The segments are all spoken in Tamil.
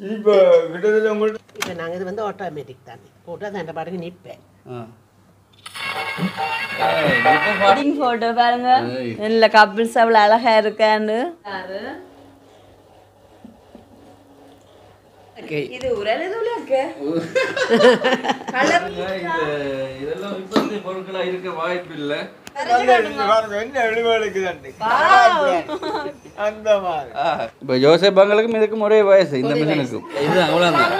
இப்போ கிட்டத்தட்ட உங்கள்ட்ட இப்போ நாங்கள் இது வந்து ஆட்டோமேட்டிக் தானே. போட்டால் அந்த பாட்டுக்கு நிற்பேன் வெட்டிங் போட்டோ பாருங்க. நல்ல கப்பிள்ஸ் அவ்வளோ அழகா இருக்கான்னு. இது உரல் இதுல இருக்கு இதெல்லாம் விற்பனை பொருட்களா இருக்க வாய்ப்பு இல்லை இப்போ ஜோசப் பங்களுக்கும் இதுக்கும் ஒரே வயசு இந்த மிஷனுக்கும் இது அவ்வளோதான்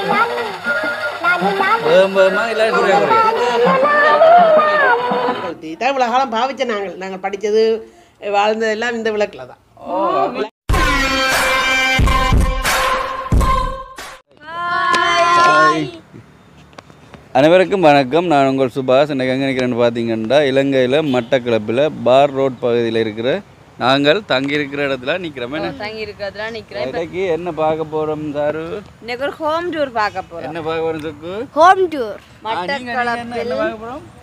இதான் இவ்வளோ காலம் பாவிச்ச நாங்கள். நாங்கள் படித்தது வாழ்ந்ததெல்லாம் இந்த விளக்கில் தான் அனைவருக்கும் வணக்கம். நான் உங்கள் சுபாஷ். இன்னைக்கு எங்கே நிற்கிறேன்னு பார்த்தீங்கன்னா இலங்கையில் மட்டக்களப்பில் பார் ரோட் பகுதியில் இருக்கிற நாங்கள் தங்கியிருக்கிற இடத்துல நிற்கிறோம் என்ன? தங்கி இருக்கிறதுலாம் நிக்கிறேன் இன்னைக்கு என்ன பார்க்க போகிறோம் சாரு? இன்னைக்கு ஒரு ஹோம் டூர் பார்க்க போறோம். என்ன பார்க்க சொக்கு? ஹோம் டூர் ஆ,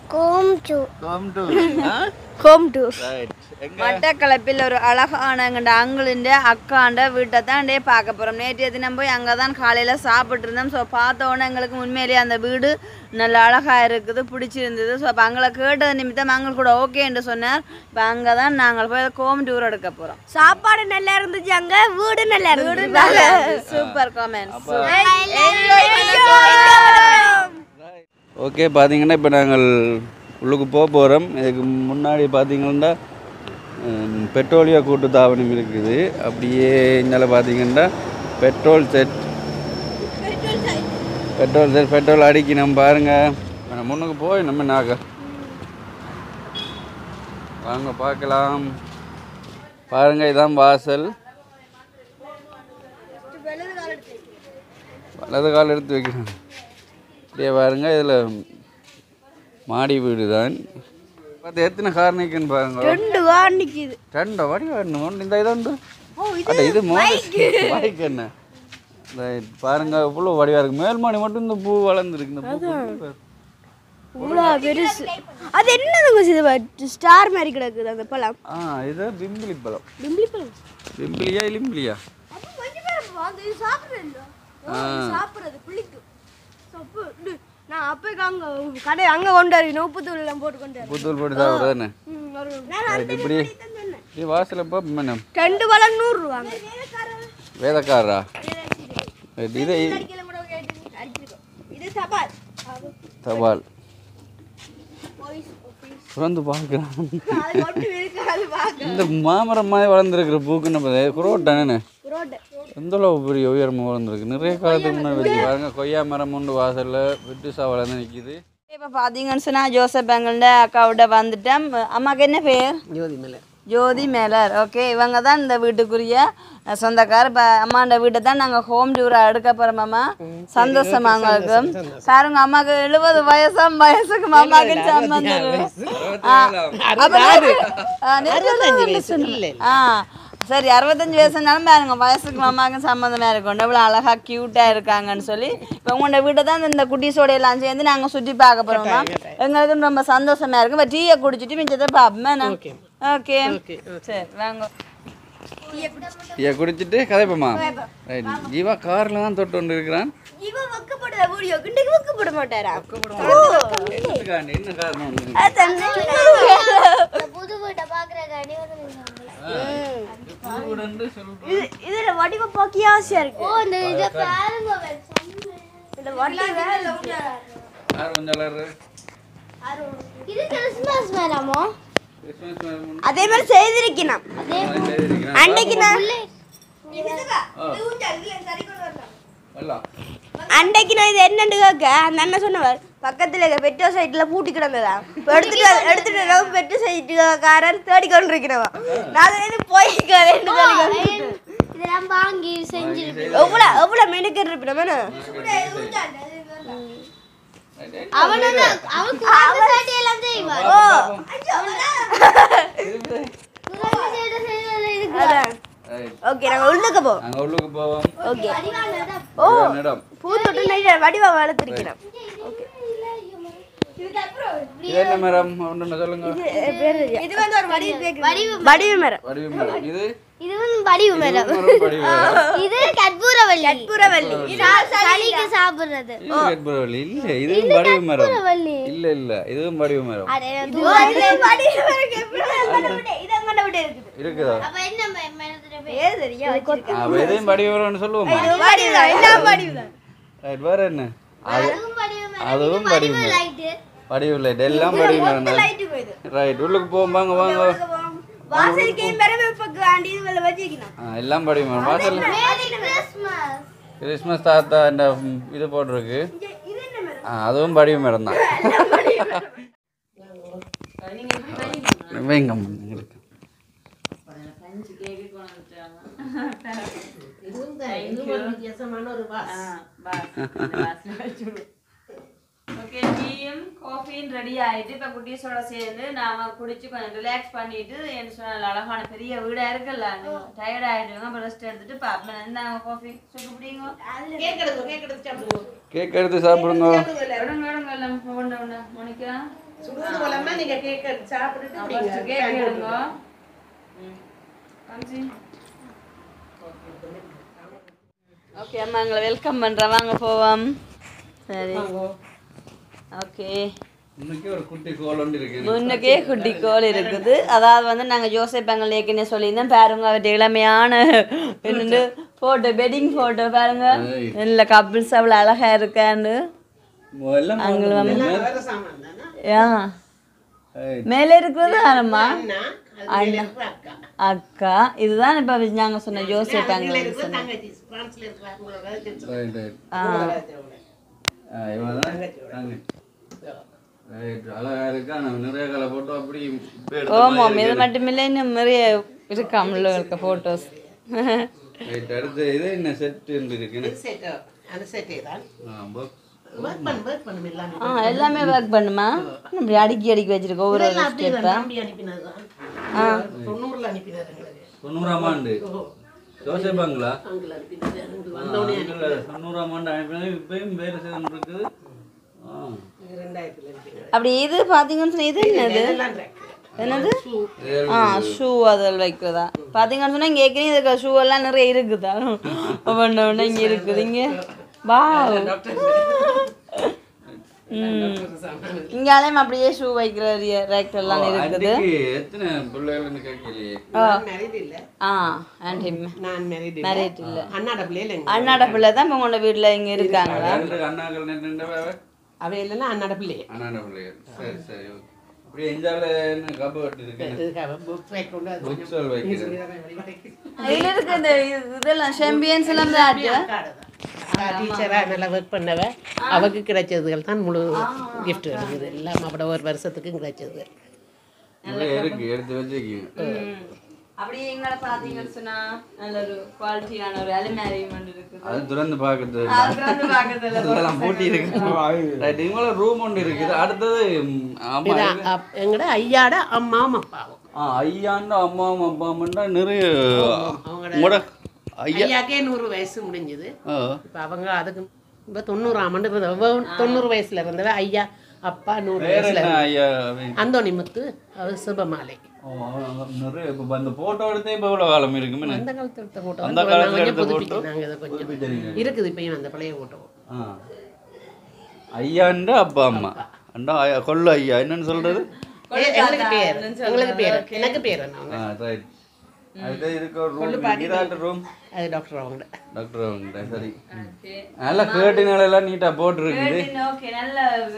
நீங்க என்ன என்ன பார்க்க போகிறோம் home tour home tour home tour right எங்க மட்டக்களப்பில் ஒரு அழகானங்கண்ட அங்குளிൻ്റെ அக்காண்ட வீட்டை தான் டே பார்க்க போகிறோம் நேற்றைய தினம் போய் அங்கே தான் காலையில் சாப்பிட்டு இருந்தோம் ஸோ பார்த்த உடனே எங்களுக்கு உண்மையிலேயே அந்த வீடு நல்ல அழகாக இருக்குது பிடிச்சிருந்தது ஸோ அப்போ அங்கே கேட்டது நிமித்தம் அங்கே கூட ஓகேன்னு சொன்னார் இப்போ அங்கே தான் நாங்கள் போய் ஹோம் டூர் எடுக்க போகிறோம் சாப்பாடு நல்லா இருந்துச்சு அங்க வீடு நல்லா இருந்துச்சு சூப்பர் காமெண்ட்ஸ் ஓகே பார்த்தீங்கன்னா இப்போ நாங்கள் உள்ளுக்கு போக போகிறோம் இதுக்கு முன்னாடி பார்த்தீங்கன்னா பெட்ரோலிய கூட்டு தாவணம் இருக்குது. அப்படியே இந்தால பார்த்தீங்கன்னா petrol shed. Petrol shed. Petrol அடிக்கணும் பாருங்க. நம்ம முன்னுக்கு போய் நம்ம நாக. வாங்க பார்க்கலாம். பாருங்க இதான் வாசல். வலது கால் எடுத்து வைக்கிறேன். அப்படியே பாருங்க இதில் மாடி வீடு தான் பார்த்து எத்தனை கார் நிற்குன்னு பாருங்க. ரெண்டு கார் நிக்குது ரெண்டா வடி வரணும் ஒன்று இந்த இது உண்டு அட இது பைக் என்ன? இந்த பாருங்க இவ்வளோ வடிவா இருக்கு. மேல் மாடி மட்டும் இந்த பூ வளர்ந்துருக்கு. இந்த பூ. இவ்வளோ பெருசு. அது என்னது இது ஸ்டார் மாதிரி கிடக்குது அந்த பழம். ஆ இது பிம்பிலி பழம். டிம்பிளி பழம். சாப்பிட்றது புளிக்கும். சப்பு நான் அப்போ அங்கே கடை அங்கே கொண்டு வரேன். உப்புத்தூள் எல்லாம் போட்டு கொண்டு வரேன். புத்தூர் போட்டு தானே. ரைட், இப்படி இது வாசல் எப்போ மேடம் ரெண்டு பழம் நூறு ரூபாங்க. வேதக்காரரா இது இது தபால். தபால். சுரந்து பார்க்கலாம். அது ஒன்று இருக்காது பார்க்க இந்த மாமரம் மாதிரி வளர்ந்துருக்கிற பூக்கு நம்ம குரோட்டானே ரோடு எந்த அளவு பெரிய உயரமாக வளர்ந்துருக்கு நிறைய காலத்துக்கு முன்னாடி வச்சு பாருங்க கொய்யா மரம் உண்டு வாசல்ல வெட்டுசா வளர்ந்து நிற்கிது இப்போ பார்த்தீங்கன்னு சொன்னால் ஜோசப் எங்கள்ட அக்காவோட வந்துட்டேன். அம்மாவுக்கு என்ன பேர்? ஜோதி மேலே. ஜோதி மேலர். ஓகே இவங்க தான் இந்த வீட்டுக்குரிய சொந்தக்கார் இப்போ அம்மாண்ட வீட்டை தான் நாங்கள் ஹோம் டூராக எடுக்க போகிறோமாம்மா சந்தோஷமா உங்களுக்கு. பாருங்க அம்மாவுக்கு எழுபது வயசாம் வயசுக்கு அம்மாவுக்கு சம்பந்தம் ஆ, சரி அறுபத்தஞ்சு வயசுனாலும் பாருங்க வயசுக்கு மாமாவுக்கும் சம்மந்தமாக இருக்கும் எவ்வளோ அழகா க்யூட்டாக இருக்காங்கன்னு சொல்லி. இப்போ உங்களோட வீட்டை தான் இந்த குட்டீஸோட எல்லாம் சேர்ந்து நாங்கள் சுற்றி பார்க்க போகிறோம்மா எங்களுக்கு ரொம்ப சந்தோஷமா இருக்கும் இப்போ டீயை குடிச்சிட்டு மிச்சத்தை பார்ப்போம் ஓகே ஓகே ஓகே சரி வாங்க. ஐயா குடிச்சிட்டு கதைப்போமா? ரைட் ஜீவா காரில் தான் தொட்டு கொண்டு இருக்கிறான்? என்ன காரணம் இதுல வடிவ பாக்கி ஆசையா இருக்கு ஓ இந்த இத பாருங்க இந்த வடிவ யார் அலறு? இது கிறிஸ்மஸ் மேலாமோ அதே மாதிரி செய்திருக்கணும். அன்னைக்கு நான் அன்னைக்கு நான் இது என்னன்னு கேட்க அந்த அண்ணன் சொன்னவர் பக்கத்துல இருக்க பெட்ரோல் சைட்ல பூட்டி கிடந்ததா? எடுத்துட்டு வந்து- எடுத்துட்டு வந்து பெட்ரோல் சைட்டுக்காரர் தேடி கொண்டு இருக்கிறவா நான் அதுல போய் இதெல்லாம் வாங்கி செஞ்சு எவ்வளவு எவ்வளவு மெனுக்கு இருப்பினமே அவன் அவன் எல்லாம் செய்வான். ஓகே நாங்க உள்ளுக்கு போ நாங்க உள்ளுக்கு போவோம். ஓகே. ஓ இடம். பூ தொட்டு நைட் வடிவா வளர்த்துருக்கிறோம். இது என்ன மரம்? ஒன்று சொல்லுங்க. இது வந்து ஒரு வடிவு வடிவு வடிவு மரம். வடிவு மரம். இது? இது வந்து வடிவு மரம். இது கற்பூரவள்ளி. கற்பூரவள்ளி. சளிக்கு சாப்பிடுறது. இது கற்பூரவள்ளி. இல்ல இதுவும் வடிவு மரம். இல்ல இல்ல இதுவும் வடிவு மரம். இருக்குதா. அப்ப என்ன மரத்துல பேர் சரியா வச்சிருக்கேன் அப்ப இதையும் வடிவு மரம்னு சொல்லுவோமா? வேற என்ன? அதுவும் லைட்டு வடிவு லைட் எல்லாம் போயிது ரைட் உள்ளுக்கு போவோம் வாங்க வாங்க. எல்லாம் மரம் வாசல் மேரி கிறிஸ்மஸ் தாத்தா இந்த இது போட்டிருக்கு. இது என்ன மரம் ஆ, அதுவும் வடிவு மரம் தான். வைங்க இருக்கு வித்தியாசமான ஒரு வாஸ் ஓகே டீயும் காஃபியும் ரெடி ஆயிட்டு இப்போ குட்டீஸோட சேர்ந்து நாம குடிச்சு கொஞ்சம் ரிலாக்ஸ் பண்ணிட்டு என்ன சொன்ன அழகான பெரிய வீடா இருக்குல்ல டயர்ட் அப்புறம் ரெஸ்ட் எடுத்துட்டு பாப்பேன் என்ன காஃபி சுட்டு பிடிங்க கேக் எடுத்து சாப்பிடுவோம் கேக் எடுத்து சாப்பிடுங்க. விடுங்க விடுங்க எல்லாம் கொண்டு உண்டு மணிக்கா சுடுவது போலமா நீங்க கேக் எடுத்து சாப்பிட்டுட்டு. கேக் எடுங்க. ஓகே அம்மா எங்களை வெல்கம் பண்ணுறேன் வாங்க போவோம். சரி. ஓகே முன்னுக்கே குட்டி கோல் இருக்குது. அதாவது வந்து நாங்கள் ஜோசப் எங்கள் ஏற்கனவே சொல்லியிருந்தோம். பாருங்க அவர்கிட்ட இளமையான என்னண்டு ஃபோட்டோ வெட்டிங் ஃபோட்டோ பாருங்க. நல்ல கப்பிள்ஸ் அவ்வளோ அழகா இருக்கான்னு. ஆ. மேலே இருக்கிறது ஆரம்மா அக்கா. அக்கா இதுதான் இப்போ நாங்கள் சொன்ன ஜோசப் அதுல எங்கள் இருக்கிற தங்கச்சி. பிரான்ஸ்ல இருக்கிற அவங்களோட தெரிஞ்சு ரைட் ரைட் ஆ. இவன் தான் தாங்க ரைட் அழகா இருக்கா? நம்ம நிறைய கலை போட்டு அப்படி இப்ப எடுத்த ஓமாம் மாதிரி இது. மட்டுமில்லை இன்னும் நிறைய இருக்காமல இருக்க ஃபோட்டோஸ் ரைட் அடுத்து இது என்ன செட் இருக்கு? செட் அந்த செட்டே தான் ஆ எல்லாமே ஆ எல்லாமே ஒர்க் பண்ணுமா? இப்படி அடுக்கி அடுக்கி வச்சிருக்கோம் அப்படியே தான். ஸ்டெப்பா தொண்ணூறுல அனுப்பினார் எங்களுக்கு. தொண்ணூறாம் ஆண்டு. அங்கிள்? ஆ, இல்ல, தொண்ணூறாம் ஆண்டு அனுப்பினது இப்பயும் வேறு சேர்ந்து இருக்குது. ஆ. அனுப்பினார் அப்படி இது பார்த்தீங்கன்னு சொன்னா இது என்னது. என்னது? ஆ ஷூ. அதில் வைக்கிறதா? பார்த்தீங்கன்னு சொன்னா இங்கே ஏற்கனவே இருக்கிற ஷூ எல்லாம் நிறைய இருக்குதா. ஒவ்வொன்று ஒன்று இங்கே இருக்குது இங்கே. வா ம். இங்காலையும் அப்படியே ஷூ வைக்கிற ரேக் எல்லாம் இருக்குது. எத்தனை பிள்ளைகள்னு கேட்கலையே. நான் married இல்ல. ஆ அண்ட் ஹிம் நான் மேரிட் இல்ல. மேரிட் இல்லை. அண்ணாட பிள்ளையில அண்ணாட பிள்ளை தான் இப்போ உங்களோட வீட்டில் இங்கே இருக்காங்களா? ரெண்டு அண்ணாக்கள் நின்றுண்டவ அவ அண்ணாட பிள்ளைய அண்ணாண்ட பிள்ளைகள் சரி சரி ஓகே. அப்படியே எஞ்சால என்ன கபோர்ட் இருக்கு இதுக்காக புக்ஸ் வைக்க கொண்டு அது புக்ஸ் வைக்கிறது. இதில் இருக்க இந்த இது- இதெல்லாம் சாம்பியன்ஸ் எல்லாம் தாட்டு டீச்சரா நல்லா ஒர்க் பண்ணவ அவக்கு கிடைச்சதுகள் தான் முழு கிஃப்ட் இருக்குது. எல்லாம் அவட ஒரு வருஷத்துக்கும் கிடைச்சது. அப்படியே எங்களை பார்த்தீங்கன்னு சொன்னா நல்ல ஒரு குவாலிட்டியான ஒரு அலுமாரி ஒன்று இருக்குது. அது திறந்து பார்க்கறது. அப்புறம் வந்து பார்க்கறதுல எல்லாம் பூட்டி இருக்கு. ரைட் இவங்கள ரூம் ஒன்று இருக்குது. அடுத்தது எங்கட ஐயாட அம்மாவும் அப்பாவும். ஆ ஐயாண்ட அம்மாவும் அப்பாமண்டா நிறைய ஐயாக்கே நூறு வயசு முடிஞ்சது. இப்போ அவங்க அதுக்கு இப்போ தொண்ணூறாம் ஆண்டு தொண்ணூறு வயசுல இருந்தவ ஐயா அப்பா நூறு வயசுல? அந்தோணி முத்து அவர் நிறைய இப்போ அந்த போட்டோ எடுத்தே இப்போ எவ்வளோ காலம் இருக்குமே அந்த காலத்துல எடுத்த போட்டோ அந்த காலத்துல எடுத்த photo? புதுப்பிக்கிறாங்க இதை கொஞ்சம் இருக்குது இப்பயும் அந்த பழைய போட்டோ ஐயாண்ட அப்பா அம்மா. அண்டா ஐயா ஐயா. என்னன்னு சொல்றது? எங்களுக்கு பேர். எங்களுக்கு பேர். எனக்கு பேர் ரைட் அடுத்து இருக்க ஒரு ரூம் இதாட்ட ரூம் அது டாக்டர் அவங்க டாக்டர் அவங்க சரி. நல்லா கேட்டினால எல்லாம் நீட்டா போட்டுருக்குது. ஓகே நல்ல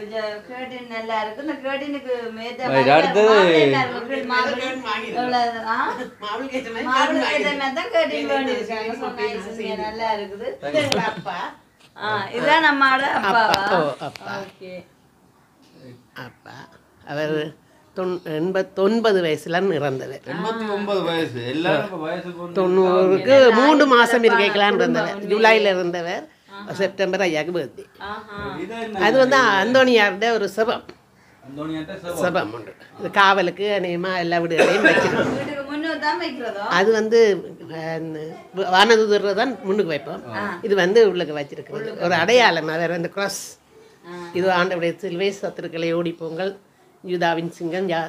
கேர்டின் நல்லா இருக்கு. இந்த கேர்டினுக்கு அடுத்தது- கேட்ட மாதிரி நல்லா இருக்குது. அப்பா. இதான் நம்மளோட ஓகே. அப்பா. அவர் தொன் எண்பத்தொன்பது வயசுல வந்து தொண்ணூறுக்கு மூணு மாசம் இருக்கலான்னு இருந்தவர் ஜூலைல இருந்தவர். செப்டம்பர் ஐயாக்கு பர்த்டே. அது வந்து அந்தோணியார்ட ஒரு செவம். சிவம் உண்டு. இது காவலுக்கு அநேகமா எல்லா வீடுகளையும் வைக்கிறதோ. அது வந்து வானதுதர் தான் முன்னுக்கு வைப்போம். இது வந்து உள்ளுக்கு வச்சிருக்கிறது. ஒரு அடையாளம். வேற அந்த கிராஸ் இது ஆண்டவுடைய சிலுவை சத்துருக்களை ஓடி போங்கள். யூதாவின் சிங்கம் யா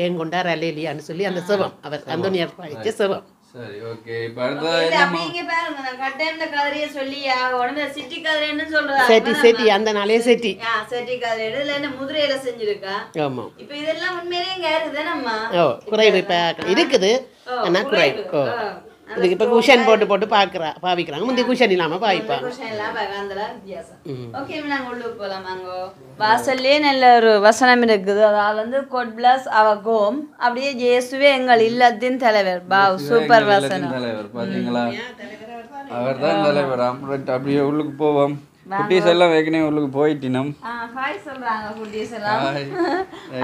ஏங்கொண்டார் அலேலியான்னு சொல்லி அந்த செவம் அவர் அந்தோனியார் பாடிச்ச செவம். சரி ஓகே. இப்போ சிட்டி செட்டி செட்டி அந்த நாளே செட்டி ஆ, செட்டி கதிரை இதுல என்ன முதிரையில செஞ்சிருக்கா? ஆமாம் இப்ப இதெல்லாம் உண்மையிலேயே இங்க இருக்குதானம்மா ஓ குறைவு இப்போ இருக்குது. ஆனால் குறைவு. ஓ. இதுக்கு இப்போ குஷன் போட்டு போட்டு பார்க்குறா பாவிக்கிறாங்க. முந்தைய குஷன் இல்லாமல் பாவிப்பாங்க ஓகே நாங்க உள்ளுக்கு போலாம் அங்க வாசல்லே நல்ல ஒரு வசனம் இருக்குது. அதாவது வந்து கொட் பிளஸ் அவ கோம் அப்படியே இயேசுவே எங்கள் இல்லத்தின் தலைவர். பாவ் சூப்பர் வசனம். தலைவர் பாத்தீங்களா? அவர் தான் தலைவர் அப்படியே உள்ளுக்கு போவோம். குட்டீஸ் எல்லாம் ஏற்கனவே உள்ளுக்கு போயிட்டினோம். ஹாய் சொல்றாங்க குட்டீஸ் எல்லாம்.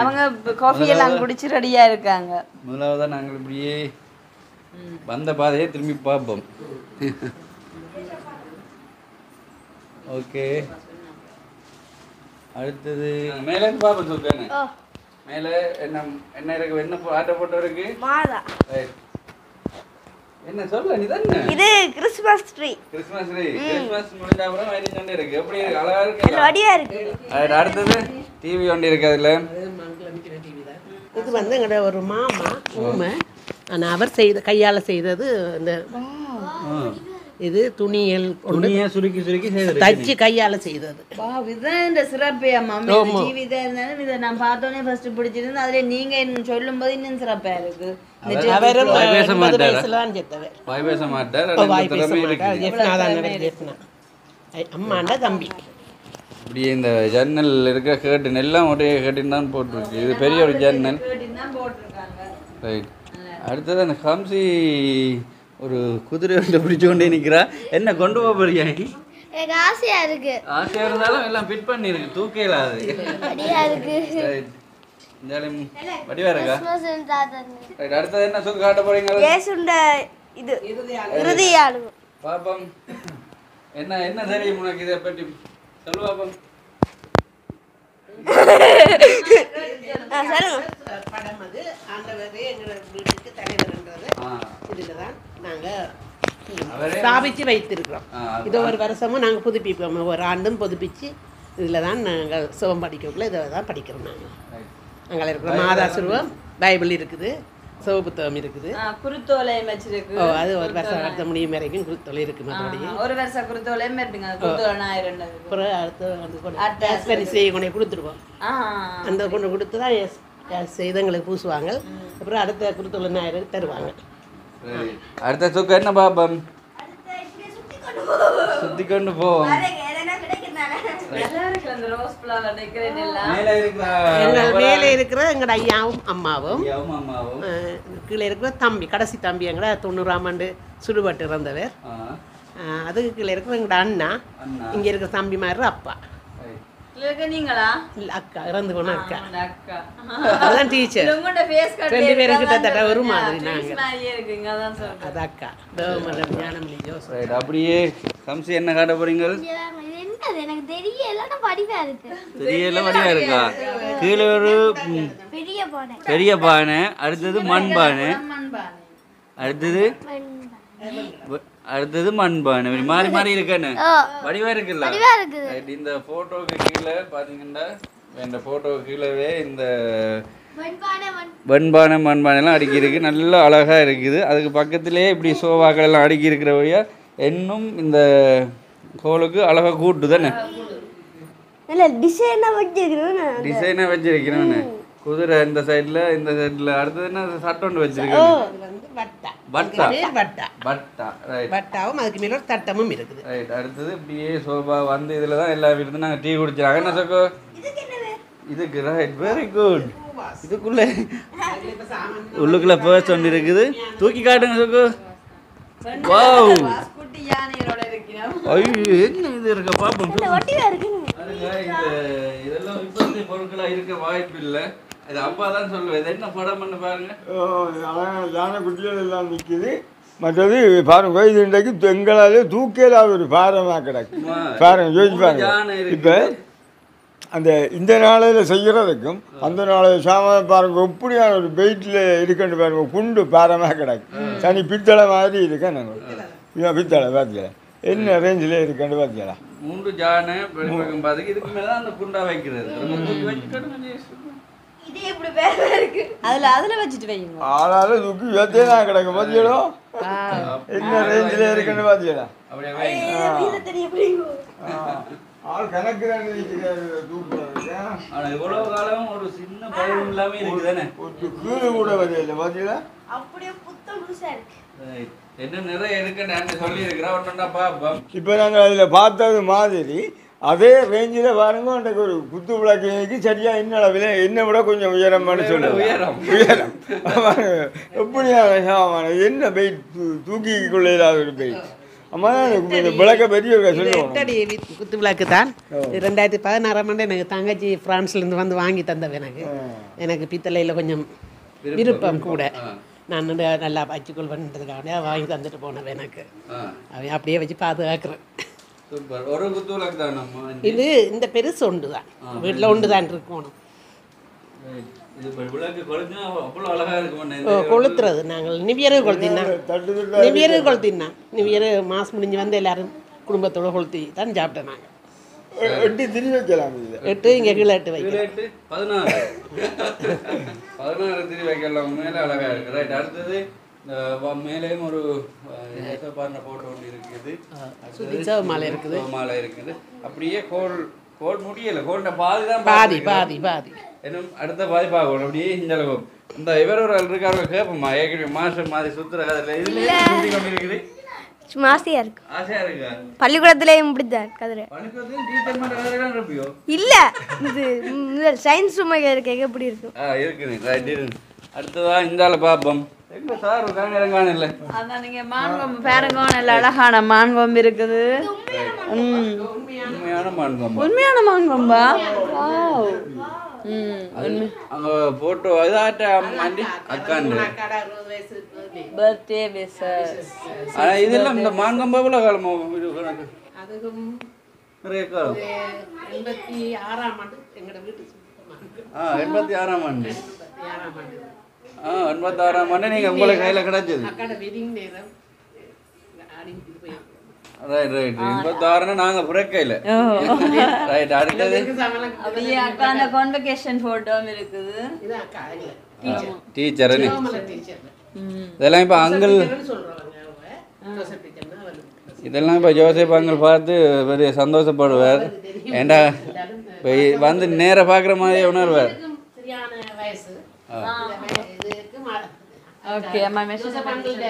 அவங்க காஃபி எல்லாம் குடிச்சு ரெடியா இருக்காங்க. முதலாவதா நாங்கள் இப்படியே வந்த பாதையை திரும்பி பார்ப்போம். ஓகே. அடுத்தது மேலே பார்ப்போம் சொல்றேன் மேலே என்ன என்ன இருக்கு என்ன ஆட்டை போட்டோ இருக்கு? மாதா. என்ன சொல்ல நீ தானே? இது Christmas tree. Christmas tree. Christmas முடிஞ்ச அப்புறம் வயலின் ஒன்று இருக்கு. எப்படி இருக்கு? அழகா நல்ல இருக்கு வடிவா இருக்கு. Right, அடுத்தது டிவி ஒன்று இருக்கு அதுல. இது வந்து எங்களோட ஒரு மாமா ஊமை. ஆனால் அவர் செய்த கையால் செய்தது இந்த இது துணியல் துணியை சுருக்கி சுருக்கி தச்சு கையால் செய்தது. வா இதுதான் இந்த சிறப்பே அம்மா டிவி தான் இருந்தாலும் இதை நான் பார்த்தோன்னே ஃபர்ஸ்ட் பிடிச்சிருந்து அதுல நீங்க சொல்லும் போது இன்னும் சிறப்பா இருக்கு. அம்மாண்ட தம்பி. இப்படியே இந்த ஜன்னல் இருக்க கேட்டு எல்லாம் ஒரே கேட்டுன்னு தான் போட்டிருக்கு. இது பெரிய ஒரு ஜன்னல். ரைட் அடுத்தது அந்த ஹம்சி ஒரு குதிரை வந்து பிடிச்சு கொண்டே நிற்கிறா என்ன கொண்டு போக போறியா? எனக்கு ஆசையா இருக்கு. ஆசையா இருந்தாலும் எல்லாம் ஃபிட் பண்ணிருக்கு தூக்கையில அது வடிவா இருக்கு. ரைட் இந்தாலும் வடிவா இருக்கா? கிறிஸ்மஸ் தாத்தன் ரைட் அடுத்தது என்ன காட்ட போறீங்க? இது இறுதியாளு பாப்பம் என்ன என்ன தெரியும் உனக்கு இதை பற்றி? சொல்லு பாப்பம். படம் அது. ஆண்டவரே எங்களோட வீட்டுக்கு தலைவர்ன்றது இதில் தான் நாங்கள் ஸ்தாபித்து வைத்திருக்கிறோம். இது ஒரு வருஷமும் நாங்கள் புதுப்பிப்போம். ஒரு ஆண்டும் புதுப்பிச்சு இதில் தான் நாங்கள் சிவம் படிக்கக்குள்ள இதை தான் படிக்கிறோம் நாங்கள் அங்கே இருக்கிற மாதா சுருவம் பைபிள் இருக்குது. சிவபுத்தகம் இருக்குது. ஆ, குருத்தோலையும் வச்சிருக்கு ஓ அது ஒரு வருஷம் அடுத்த முடியும் வரைக்கும் குருத்தொலை இருக்கு மற்றபடி. ஆ, ஒரு வருஷம் இருப்பீங்க குருத்தோலை ஞாயிறு அப்புறம் அடுத்து டிரான்ஸ்பர் செய்ய கொண்டு கொடுத்துருவோம் அந்த கொண்டு கொடுத்து தான் செய்தங்களுக்கு பூசுவாங்க. அப்புறம் அடுத்த குருத்தொலை ஞாயிறு தருவாங்க. அடுத்த சுக்கு என்ன பாப்பம் சுத்தி கொண்டு போவோம். மேல இருக்கிற எங்கள் மேலே இருக்கிற எங்களோட ஐயாவும் அம்மாவும் கீழே இருக்கிற தம்பி கடைசி தம்பி எங்கட தொண்ணூறாம் ஆண்டு சுடுபட்டு இறந்தவர். அதுக்கு கீழே இருக்கிற எங்களோட அண்ணா. இங்கே இருக்கிற தம்பி மாதிரி அப்பா. நீங்களா? இல்ல அக்கா இறந்து போன அக்கா. அதுதான் டீச்சர் ரெண்டு பேரும் கிட்டத்தட்ட ஒரு மாதிரி நாங்க. மாதிரியே இருக்குங்க அதான் சொல்றேன். அது அக்கா அப்படியே என்ன காட்ட போறீங்க என்னது எனக்கு தெரியல ஆனா வடிவா இருக்கு. தெரியல வடிவா இருக்கா? கீழே ஒரு ம், பெரிய பானை. பெரிய பானை அடுத்தது மண் பானை. அடுத்தது? வ- அடுத்தது மண் பானை. இப்படி மாறி மாறி இருக்கானு ஓ வடிவா இருக்குல்ல? வடிவா இருக்குது. Right, இந்த போட்டோக்கு கீழே பாத்தீங்கன்னா இந்த போட்டோக்கு கீழவே இந்த மண்பானை மண். வெண்பானை மண்பானைலாம் அடுக்கி இருக்கு நல்லா அழகா இருக்குது. அதுக்கு பக்கத்திலே இப்படி சோபாக்கள் எல்லாம் அடுக்கி இருக்கிற வழியா இன்னும் இந்த கோலுக்கு அழகா கூட்டு தானே நல்ல டிசைனா வச்சிருக்கிறேன் டிசைனாக வச்சிருக்கிறோன்னு குதிரை இந்த சைடில் இந்த சைடில் அடுத்தது என்ன? சட்டொண்டு வட்டா. வட்டா. வட்டா. வட்டாவும் அதுக்கு மேல ஒரு தட்டமும் இருக்குது. ரைட் அடுத்தது இப்படியே சோபா வந்து இதில் தான் எல்லா வீட்டுக்கும் நாங்கள் டீ குடிச்சாங்க என்ன சொக்கோ இதுக்கு ரைட் வெரி குட் இதுக்குள்ளே உள்ளுக்குள்ள பேர்ஸ் ஒன்று இருக்குது. தூக்கி காட்டுங்க சொக்கோ வாவ் ஐயோ என்ன இது இருக்க? பாப்போம் வடிவா இருக்குன்னு பாருங்க, இந்த இதெல்லாம் விற்பனை பொருட்களா இருக்க வாய்ப்பு இல்லை. இது அப்பா தான் சொல்லுவேன் இது என்ன படம் பண்ணு பாருங்க. அழகான யானை குட்டிகள் எல்லாம் நிற்குது மற்றது பாருங்க இது இன்றைக்கு எங்களாலே தூக்கலாத ஒரு பாரமாக கிடக்கு. ஆமா. பாருங்க யோசிச்சு பாருங்க. இப்போ அந்த இந்த நாளையில் செய்கிறதுக்கும் அந்த நாளையில் சாம பாருங்க எப்படியான ஒரு வெயிட்டில் இருக்குன்னு பாருங்க குண்டு பாரமாக கிடக்கு. தனி பித்தளை மாதிரி இருக்கேன் நாங்கள் பித்தளை பார்த்தீங்களா என்ன ரேஞ்சில் இருக்குன்னு பார்த்தீங்களா மூன்று ஜானை வெளிப்பக்கம் பார்த்துக்கு. இதுக்கு மேலே தான் அந்த குண்டா வைக்கிறது. தூக்கி வச்சுட்டு கொஞ்சம் இது எப்படி பேர இருக்கு? அதுல அதுல வச்சுட்டு வைங்க. ஆளாலும் தூக்கி வெத்தே தான் கிடக்கு என்ன ரேஞ்சில் இருக்குன்னு எப்படி ஆள் கணக்கு தான் தூக்குறதுக்கு ஆனா இவ்வளவு காலம் ஒரு சின்ன பயம் இல்லாம இருக்குதானே? ஒரு கீழே கூட வரையில. பார்த்தீங்களா அப்படியே புத்தம் புதுசா இருக்கு. என்ன நிறைய இருக்குன்னு சொல்லி இருக்கிறா ஒன்னா பாப்போம் இப்போ நாங்கள் அதில் பார்த்தது மாதிரி அதே ரேஞ்சில் பாருங்க அன்றைக்கு ஒரு குத்து விளக்கு சரியாக என்ன அளவில் என்னை விட கொஞ்சம் உயரமானு சொல்லுவேன் உயரம். உயரம். எப்படியான சாமான என்ன பெயிட் தூக்கி கொள்ளையில்லாத ஒரு பெயிட் குத்து விளக்கு தான். ரெண்டாயிரத்தி பதினாறாம் ஆண்டு எனக்கு தங்கச்சி பிரான்ஸ்லேருந்து வந்து வாங்கி தந்தவ எனக்கு. எனக்கு பித்தளையில் கொஞ்சம் விருப்பம் கூட. நான் நல்லா வச்சுக்கொள்வேன்றதுக்காக வாங்கி தந்துட்டு போனவ எனக்கு. அவன் அப்படியே வச்சு பாதுகாக்கிறேன். இது இந்த பெருசு ஒன்று தான் வீட்டில் ஒன்று தான் இருக்கணும். கொளுத்துறது நாங்கள். நிவியரு கொளுத்தினா. தட்டு தட்டு நிவியரு கொளுத்தினா. நிவியரு மாதம் முடிஞ்சு வந்து எல்லாரும் குடும்பத்தோட கொளுத்தி தான் சாப்பிட்டேன் நாங்கள் எட்டி திரி வைக்கலாம் இதில் எட்டு இங்கே கீழே எட்டு வைக்கிறோம் இதுல எட்டு பதினாறு. பதினாறு திரி வைக்கலாம். மேலே அழகா இருக்கு. ரைட் அடுத்தது மேலேயும் ஒரு போட்டோ ஒன்று இருக்குது. சிவமாலை இருக்குது. மாலை இருக்குது. அப்படியே கோல் கோல் முடியல. கோல்ட பாதி தான் பாதி. பாதி பாதி இன்னும் அடுத்த பாதி பார்க்கணும் அப்படியே இந்த அளவு இந்த இவர் ஒரு இருக்காரு கேட்போம்மா. ஏற்கனவே மாஸ்டர் மாதிரி சுத்துற கதையில் கொண்டு இருக்குது? சும்மா ஆசையா இருக்கு. ஆசையா இருக்கா? பள்ளிக்கூடத்துலயும் இப்படித்தான் கதிரை. இல்ல இது சயின்ஸ் சும்மா இருக்க? எப்படி இருக்கும் இருக்கு அடுத்ததா இந்த ஆளை பார்ப்போம். எங்க சார் காங்க காணல அதான் நீங்க மான்கொம்பு பாருங்க நல்ல அழகான மான்கொம்பு இருக்குது. ம். உண்மையான மான்கொம்பா? ஆ எண்பத்தி ஆறாம் ஆண்டு. ஆ எண்பத்தி ஆறாம் ஆண்டு நீங்க உங்களுக்கு கையில கிடைச்சது அக்காட வெட்டிங் நேரம் ஆடிட்டு போய் ரைட் ரைட் எண்பத்தி ஆறுனா நாங்க பிறக்கையில. ரைட் அடுத்தது? அப்படியே கான்வெகேஷன் போட்டோவும் இருக்குது. டீச்சர். இதெல்லாம் இப்போ அங்கிள் இதெல்லாம் இப்போ ஜோசப் அங்கிள் பார்த்து பெரிய சந்தோஷப்படுவார். ஏண்டா இப்போ வந்து நேராக பார்க்குற மாதிரியே உணர்வார். ஓகே அம்மா ஜோசப் அங்கிள்ட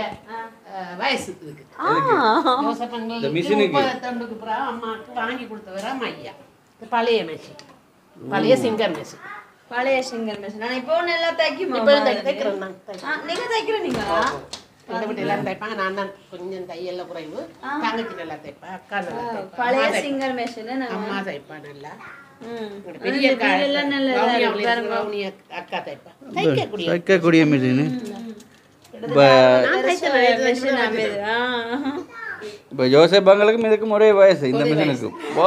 வயசு இதுக்கு ஜோசப் மிஷினுக்கு. முப்பத்தொண்டுக்கு பிறகு அம்மாவுக்கு வாங்கி கொடுத்தவரா ஐயா இது பழைய மெஷின் பழைய சிங்கர் மெஷின் பழைய சிங்கர் மெஷின் நான் இப்போ நல்லா தைக்குமா இப்போ தைக்கிறேன் நான் தைக்கிறேன். ஆ, நீங்க தைக்கிறீங்களா எல்லாரும் தைப்பாங்க நான் தான் கொஞ்சம் தையல்ல குறைவு தங்கச்சி நல்லா தைப்பேன் அக்கா நல்லா தைப்பா பழைய சிங்கர் மெஷின் அம்மா தைப்பா நல்லா பெரிய அக்கா எல்லாம் தைப்பா தைக்கக்கூடிய மிஷினு இப்போ ஜோசப் அங்கிளுக்கும் இதுக்கும் ஒரே வயசு இந்த மிஷினுக்கும் ஓ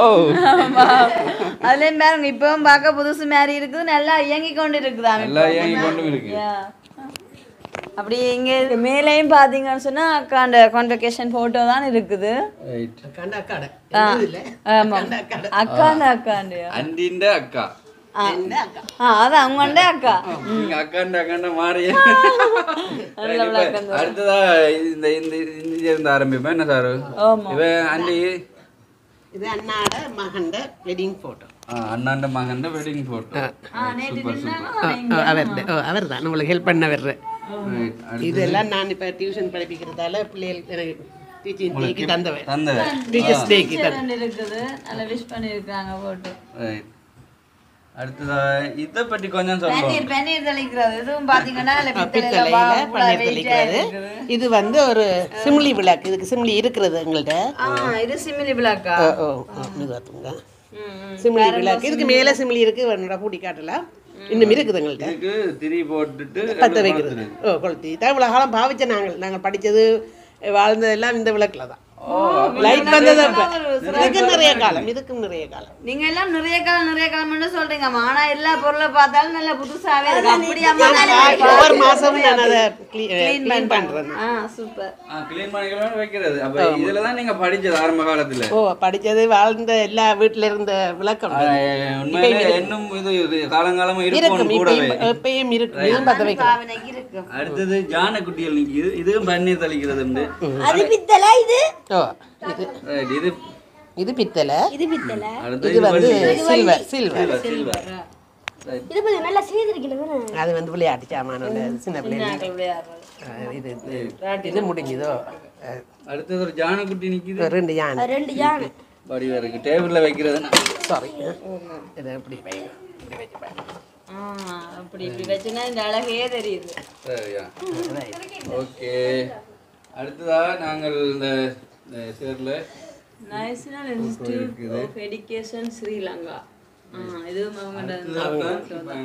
அதுலயும் பாருங்க இப்பவும் பார்க்க புதுசு மாதிரி இருக்குது நல்லா இயங்கி கொண்டு இருக்குதா எல்லா இயங்கி கொண்டும் இருக்கு அப்படி இங்க மேலேயும் பாத்தீங்கன்னு சொன்னா அக்காண்ட கான்வெகேஷன் போட்டோ தான் இருக்குது. ரைட் அக்காண்ட அக்காண்ட அக்காண்ட அண்டின்ற அக்கா. அதான் அக்கா? அக்காண்ட அக்காண்ட மாறிய அடுத்ததா இந்த இந்த இந்த இருந்து ஆரம்பிப்பேன் என்ன சார். இவன் அண்டி இது அண்ணாட மகண்ட வெட்டிங் போட்டோ அண்ணாண்ட மகன் வெட்டிங் போட்டோ சூப்பர் சூப்பர் அவர் அவர் தான் நம்மளுக்கு ஹெல்ப் பண்ண வர்ற. ரைட் இதெல்லாம் நான் இப்போ டியூஷன் படிப்பிக்கிறதால பிள்ளைகளுக்கு எனக்கு டீச்சிங் டேக்கு தந்தவன். தந்தவன். டீச்சர்ஸ் டேக்கு நல்லா விஷ் பண்ணியிருக்காங்க போட்டு. அடுத்ததா இதை பற்றி கொஞ்சம் சொல்லுவோம். பன்னீர் தெளிக்கிறது. இதுவும் பித்தளையில பன்னீர் தெளிக்கிறது. இருக்குது. இது வந்து ஒரு சிம்லி விளக்கு. இதுக்கு சிம்லி இருக்கிறது எங்கள்கிட்ட ஆ இது சிமிலி பிளாக்கா ஓ சிம்லி விளக்கு. இதுக்கு மேலே சிம்லி இருக்கு என்னோட பூட்டி காட்டலாம் இன்னும் இருக்குது எங்கள்கிட்ட இதுக்கு திரி போட்டுட்டு பற்ற வைக்கிறது. ஓ கொளுத்தி. தான் இவ்வளோ காலம் பாவிச்ச நாங்கள். நாங்கள் படித்தது வாழ்ந்ததெல்லாம் இந்த விளக்கில் தான். லைட் வந்தது நிறைய காலம் இதுக்கும் நிறைய காலம். நீங்க எல்லாம் நிறைய காலம் நிறைய காலம்னு சொல்றீங்க ஆனா எல்லா பொருளை பார்த்தாலும் நல்ல புதுசாவே இருக்கு. ஒவ்வொரு மாசம் நான் அதை க்ளீன் க்ளீன் பண்றேன். ஆ சூப்பர் க்ளீன் பண்ணிக்கலாம் வைக்கிறது. அப்ப இதுல தான் நீங்க படிச்சது ஆரம்ப காலத்துல. ஓ படிச்சது வாழ்ந்த எல்லா வீட்டுல இருந்த விளக்கம். இன்னும் இது காலங்காலமா இருக்கும் கூடவே. எப்பயும் இருக்கு. அடுத்தது ஜான குட்டிகள் நிக்குது இதுவும் பன்னீர் தெளிக்கிறது உண்டு அது பித்தளை இது? ஓ இது Right, இது இது பித்தளை. இது பித்தளை. இது வந்து. Silver silver. சில்வர் இது கொஞ்சம் நல்லா செய்திருக்கிறது அது வந்து விளையாட்டு சாமானோட சின்ன பிள்ளைங்க இது இது- முடிஞ்சதோ? அடுத்தது ஒரு ஜான குட்டி நிக்குது ரெண்டு யானை. ரெண்டு யானை. வடிவா இருக்கு டேபிள்ல வைக்கிறது. சாரி இதை எப்படி வைங்க இப்படி வச்சு பாருங்க. அப்படி இப்படி வச்சுன்னா இந்த அழகே தெரியுது. சரியா? ஓகே. அடுத்ததா நாங்கள் இந்த national institute of education Sri Lanka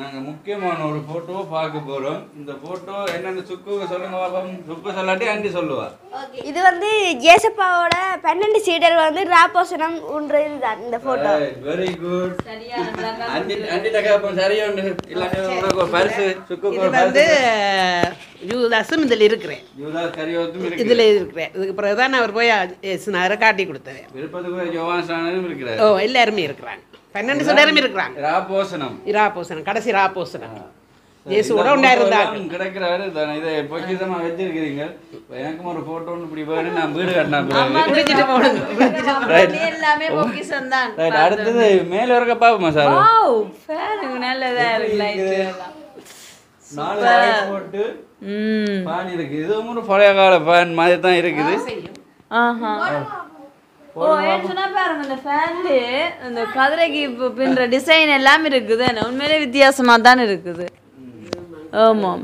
நாங்க முக்கியமான ஒரு போட்டோ பார்க்க போறோம். இந்த போட்டோ என்னன்னு சுக்கு சொல்லுங்க பாப்போம். சுக்கு சொல்லாட்டி அண்டி சொல்லுவா. இது வந்து ஏசப்பாவோட பன்னெண்டு சீடர் வந்து ராப்போசனம் ஒன்று இதுதான் இந்த photo very good aunty aunty டக்காப்பம் சரியா உண்டு. இல்லாட்டி ஒரு பரிசு சுக்கு இது வந்து யூதாசும் இதில் இருக்கிறேன். யூதாஸ் கரியோத்தும் இருக்கு இதில் இருக்கிறேன். இதுக்கு பிறகு தான் அவர் போய் காட்டி கொடுத்தேன் விருப்பத்துக்கு யோவாசானும் இருக்கிறார். ஓ எல்லாருமே இருக்கிறாங்க. பன்னெண்டு சிலரும் இருக்கிறாங்க. ராபோசனம் இராப்போசனம் கடைசி ராப்போசனம் இயேசுவோட உண்டாயிருந்தாங்க கிடைக்கிறாரு தானே இதை பொக்கிதமா வச்சிருக்கிறீங்க. எனக்கும் ஒரு போட்டோ இப்படி வேணும் நான் வீடு கட்டினா பிறகு குடிச்சிட்டு போடுங்க அப்படி எல்லாமே பொக்கிஷம் தான் ரைட் அடுத்தது மேல இருக்க பாப்போமா சார் நல்லதா இருக்கு லைட் எல்லாம் நாலு போட்டு ம். ஃபேன் இருக்கு. இதுவும் ஒரு பழைய கால ஃபேன் மாதிரி தான் இருக்குது. ஆஹா. ஓ சொன்னா பாருங்க இந்த ஃபேன்ல இந்த கதிரைக்கு இப்போ பின்ற டிசைன் எல்லாம் இருக்குது. உண்மையிலே வித்தியாசமா தான் இருக்குது ஆமாம்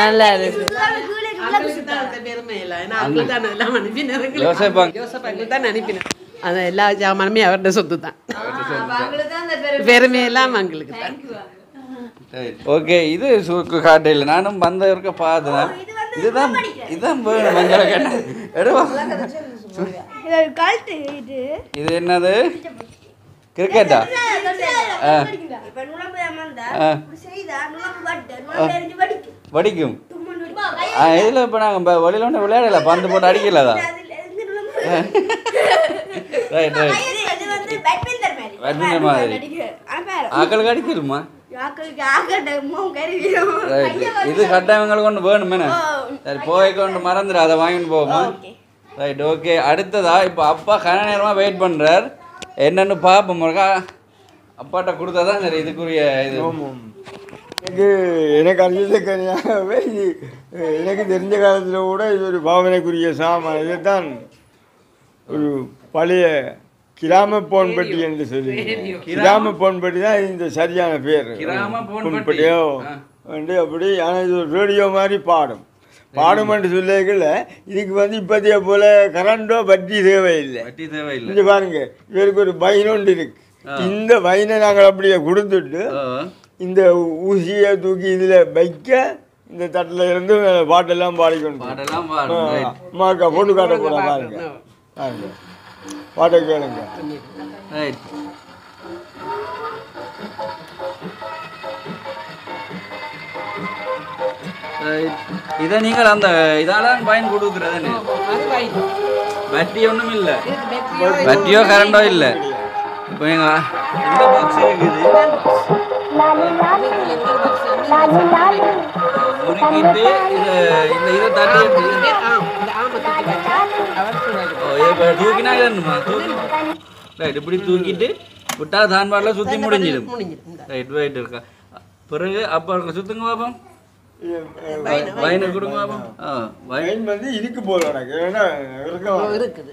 நல்லா இருக்கு. அந்த எல்லாம் எல்லா ஜாமானுமே அவருடைய சொத்து தான் பெருமை. பெருமையெல்லாம் அவங்களுக்கு தான். ஓகே இது சுக்கு காட்டையில் நானும் வந்த இருக்க பார்த்தேன் இதுதான் இதுதான் வேணும். கழுத்து இது இது என்னது? கிரிக்கெட்டா வடிக்கும். இதில் இப்போ நாங்கள் வெளியில் ஒன்றும் விளையாடல. பந்து போட்டு இருந்து நுழம்பு. ரைட் ரைட் இது இது வந்து பேட்மிண்டன் மாதிரி. ஆக்களுக்கு அடிக்கலுமா? இது கட்டாயங்களுக்கு ஒன்று வேணுமே சரி போய் கொண்டு மறந்துடு அதை வாங்கிட்டு போவோமா? ஓகே. ரைட் ஓகே அடுத்ததா இப்போ அப்பா கன நேரமாக வெயிட் பண்ணுறார் என்னன்னு பார்ப்போம் முருகா. அப்பாட்ட கொடுத்தா தான் சரி இதுக்குரிய இது. எனக்கு எனக்கு அறிந்தக்கனியாகவே இது எனக்கு தெரிஞ்ச காலத்தில் கூட இது ஒரு பாவனைக்குரிய சாமான். இதைத்தான் ஒரு பழைய கிராம போன்பட்டி என்று சொல்லி கிராம போன்பட்டி தான் இந்த சரியான பேர். கிராம போன்பட்டி. போன்பட்டியோ. வந்து அப்படி ஆனால் இது ஒரு ரேடியோ மாதிரி பாடும். பாடும் என்று சொல்லிக்கல இதுக்கு வந்து இப்போதைய போல கரண்டோ பற்றி தேவையில்லை. வட்டி தேவையில்லை. இங்க பாருங்க இவருக்கு ஒரு பையனொண்டு இருக்கு. இந்த பையனை நாங்கள் அப்படியே கொடுத்துட்டு இந்த ஊசியை தூக்கி இதில் வைக்க இந்த தட்டில் இருந்து பாட்டெல்லாம் பாடிக்கொண்டு பாட்டெல்லாம் மார்க்கா போட்டு காட்ட போகிறோம் பாருங்க. பாருங்க. பாட்டை கேளுங்க. ரைட் இதை நீங்கள் அந்த இதால பயன் கொடுக்குறதுன்னு. வட்டி ஒன்றும் இல்லை. வட்டியோ கரண்டோ இல்லை. இப்போ எங்கள் இந்த பாக்ஸ் இருக்குது. முறுக்கிட்டு இது இந்த இதை தட்டி இப்போ தூக்கினா ரைட் இப்படி தூக்கிட்டு விட்டா தான் பாட்டில் சுற்றி முடிஞ்சிடும். ரைட் ரைட் இருக்கா. பிறகு அப்போ சுத்துங்க அஹ், வயனை கொடுங்க வயன் வந்து இதுக்கு எனக்கு ஏன்னா இருக்குது.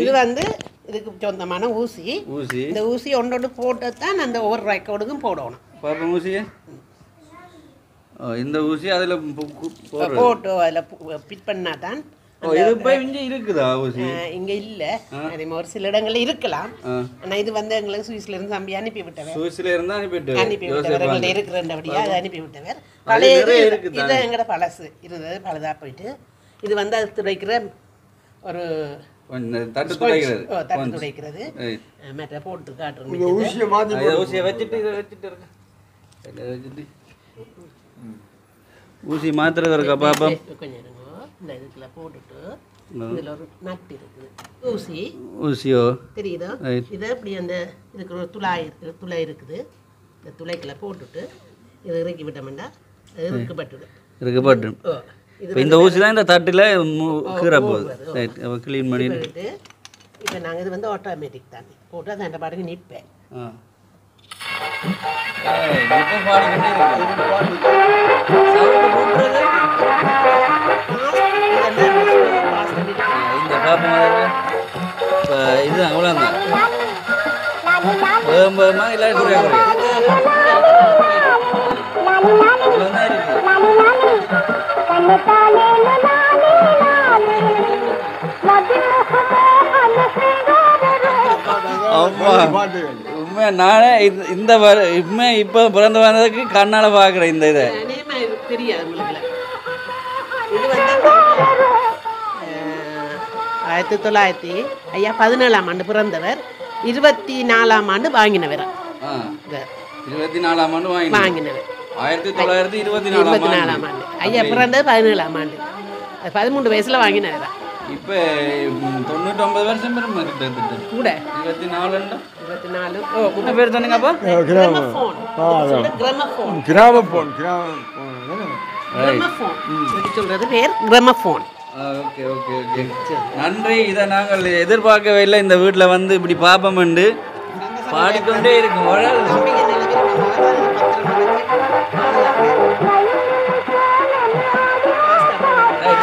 இது வந்து இதுக்கு சொந்தமான ஊசி. ஊசி. இந்த ஊசி ஒன்றொன்று போட்டு தான் அந்த ஒவ்வொரு ரெக்கார்டுக்கும் போடணும். பாப்போம் ஊசியை இந்த ஊசி அதில் போட்டு அதில் ஃபிட் பண்ணால் தான் ஓ இது இப்போ இங்கே இருக்குதா ஊசி அஹ் இங்க இல்ல. அதே மாதிரி ஒரு சில இடங்கள்ல இருக்கலாம். ஆனா இது வந்து எங்களுக்கு சுவிஸ்ல இருந்து தம்பி அனுப்பி விட்டவர். சுவிஸ்ல இருந்தா அனுப்பிட்டு அனுப்பி விட்டவர். இருக்கிறபடியா அதை அனுப்பி விட்டவர். பழைய இது இருக்குது இது எங்கட பழசு. இருந்தது பழுதா போயிட்டு. இது வந்து அது துடைக்கிற ஒரு கொஞ்சம் தட்டு துடைக்கிறது. ஓ, தட்டு துடைக்கிறது. மற்ற போட்டு காட்டுறோம். ஊசியை ஊசியை வச்சுட்டு இதை வச்சுட்டு இருக்க ஊசி இருக்கா பாப்பா? கொஞ்சம் இந்த இதுக்குள்ள போட்டுட்டு இதுல ஒரு நட்டு இருக்குது. ஊசி. ஊசியோ? தெரியுதா. இது அப்படி அந்த இதுக்கு ஒரு துளாய் இருக்குது துளை இருக்குது. இந்த துளைக்குள்ள போட்டுட்டு இதை இறக்கி விட்டோம்னா அது இறுக்கப்பட்டுடும் இருக்கு பாட்டு ஓ இது இப்போ இந்த ஊசி தான் இந்த தட்டில் கீரை போகுது. க்ளீன் பண்ணி இப்போ நாங்கள் இது வந்து ஆட்டோமேட்டிக் தான். போட்டு அதை அந்த பாட்டுக்கு நிற்பேன் பாடிக்கிட்டே இருக்கு சவுண்டு இப்போ இது அவ்வளோதான் வேகம் வேகமாக இல்லை குறைய உண்மையா உண்மை நானே இந்த வர இப்போ பிறந்து வந்ததுக்கு கண்ணால் பார்க்குறேன் இந்த இதை. தெரியாது. ஆயிரத்தி தொள்ளாயிரத்தி ஐயா பதினேழாம் ஆண்டு பிறந்தவர். இருபத்தி நாலாம் ஆண்டு வாங்கினவர். இருபத்தி நாலாம் ஆண்டு வாங்கி வாங்கினவர். ஆயிரத்தி தொள்ளாயிரத்தி இருபத்தி இருபத்தி ஆண்டு. நாலாம் ஆண்டு. ஐயா பிறந்தது பதினேழாம் ஆண்டு. பதிமூன்று வயசுல வாங்கினவர். இப்போ தொண்ணூற்றொம்பது வருஷம் பெருமை கூட. இருபத்தி நாலுண்டா இருபத்தி நாலு ஓ பேர் சொன்னீங்கப்பா gramophone gramophone gramophone gramophone gramophone சொல்லி சொல்றது பேர் கிராமஃபோன் ஓகே ஓகே ஓகே. நன்றி. இதை நாங்கள் எதிர்பார்க்கவே இல்லை. இந்த வீட்டில் வந்து இப்படி பார்ப்போம்ண்டு பாடிக்கொண்டே இருக்கும்.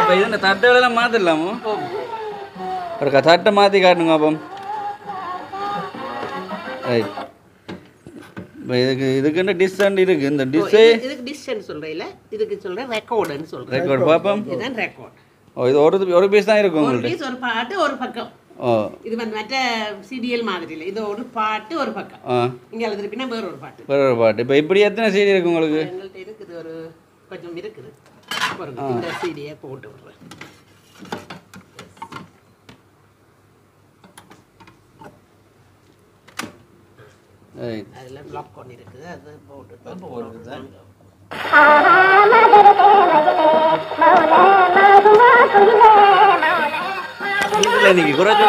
இப்போ இது இந்த தட்டைகளெல்லாம் மாற்றிடலாமோ ஒரு தட்டை மாற்றி காட்டுங்க அப்போ ரைட் இப்போ இதுக்கு இதுக்குன்னு டிஸ்டன்ட் இருக்குது இந்த டிஸ்ஸே இதுக்கு டிஸ்டன்ஸ் சொல்றேன் இதுக்கு சொல்றேன் ரெக்கார்டுன்னு சொல்றேன். ரெக்கார்ட் பார்ப்போம் இதுதான் ரெக்கார்ட் ஓ இது ஒரு ஒரு பீஸ் தான் இருக்கும் ஒரு பீஸ் ஒரு பாட்டு ஒரு பக்கம். ஓ. இது வந்து மற்ற சீரியல் மாதிரி இல்லை இது ஒரு பாட்டு ஒரு பக்கம். இங்க எழுதிருப்பினா வேற ஒரு பாட்டு. வேற ஒரு பாட்டு. இப்போ இப்படி எத்தனை சீடி இருக்கு உங்களுக்கு? எங்கள்கிட்ட இருக்குது ஒரு கொஞ்சம் இருக்குது. பாருங்க இந்த சீடியை போட்டு விடுறேன். ரைட் அதில் லாக் ஒன்று இருக்குது அது போட்டு வீட்டில் இன்னைக்கு குறைச்சி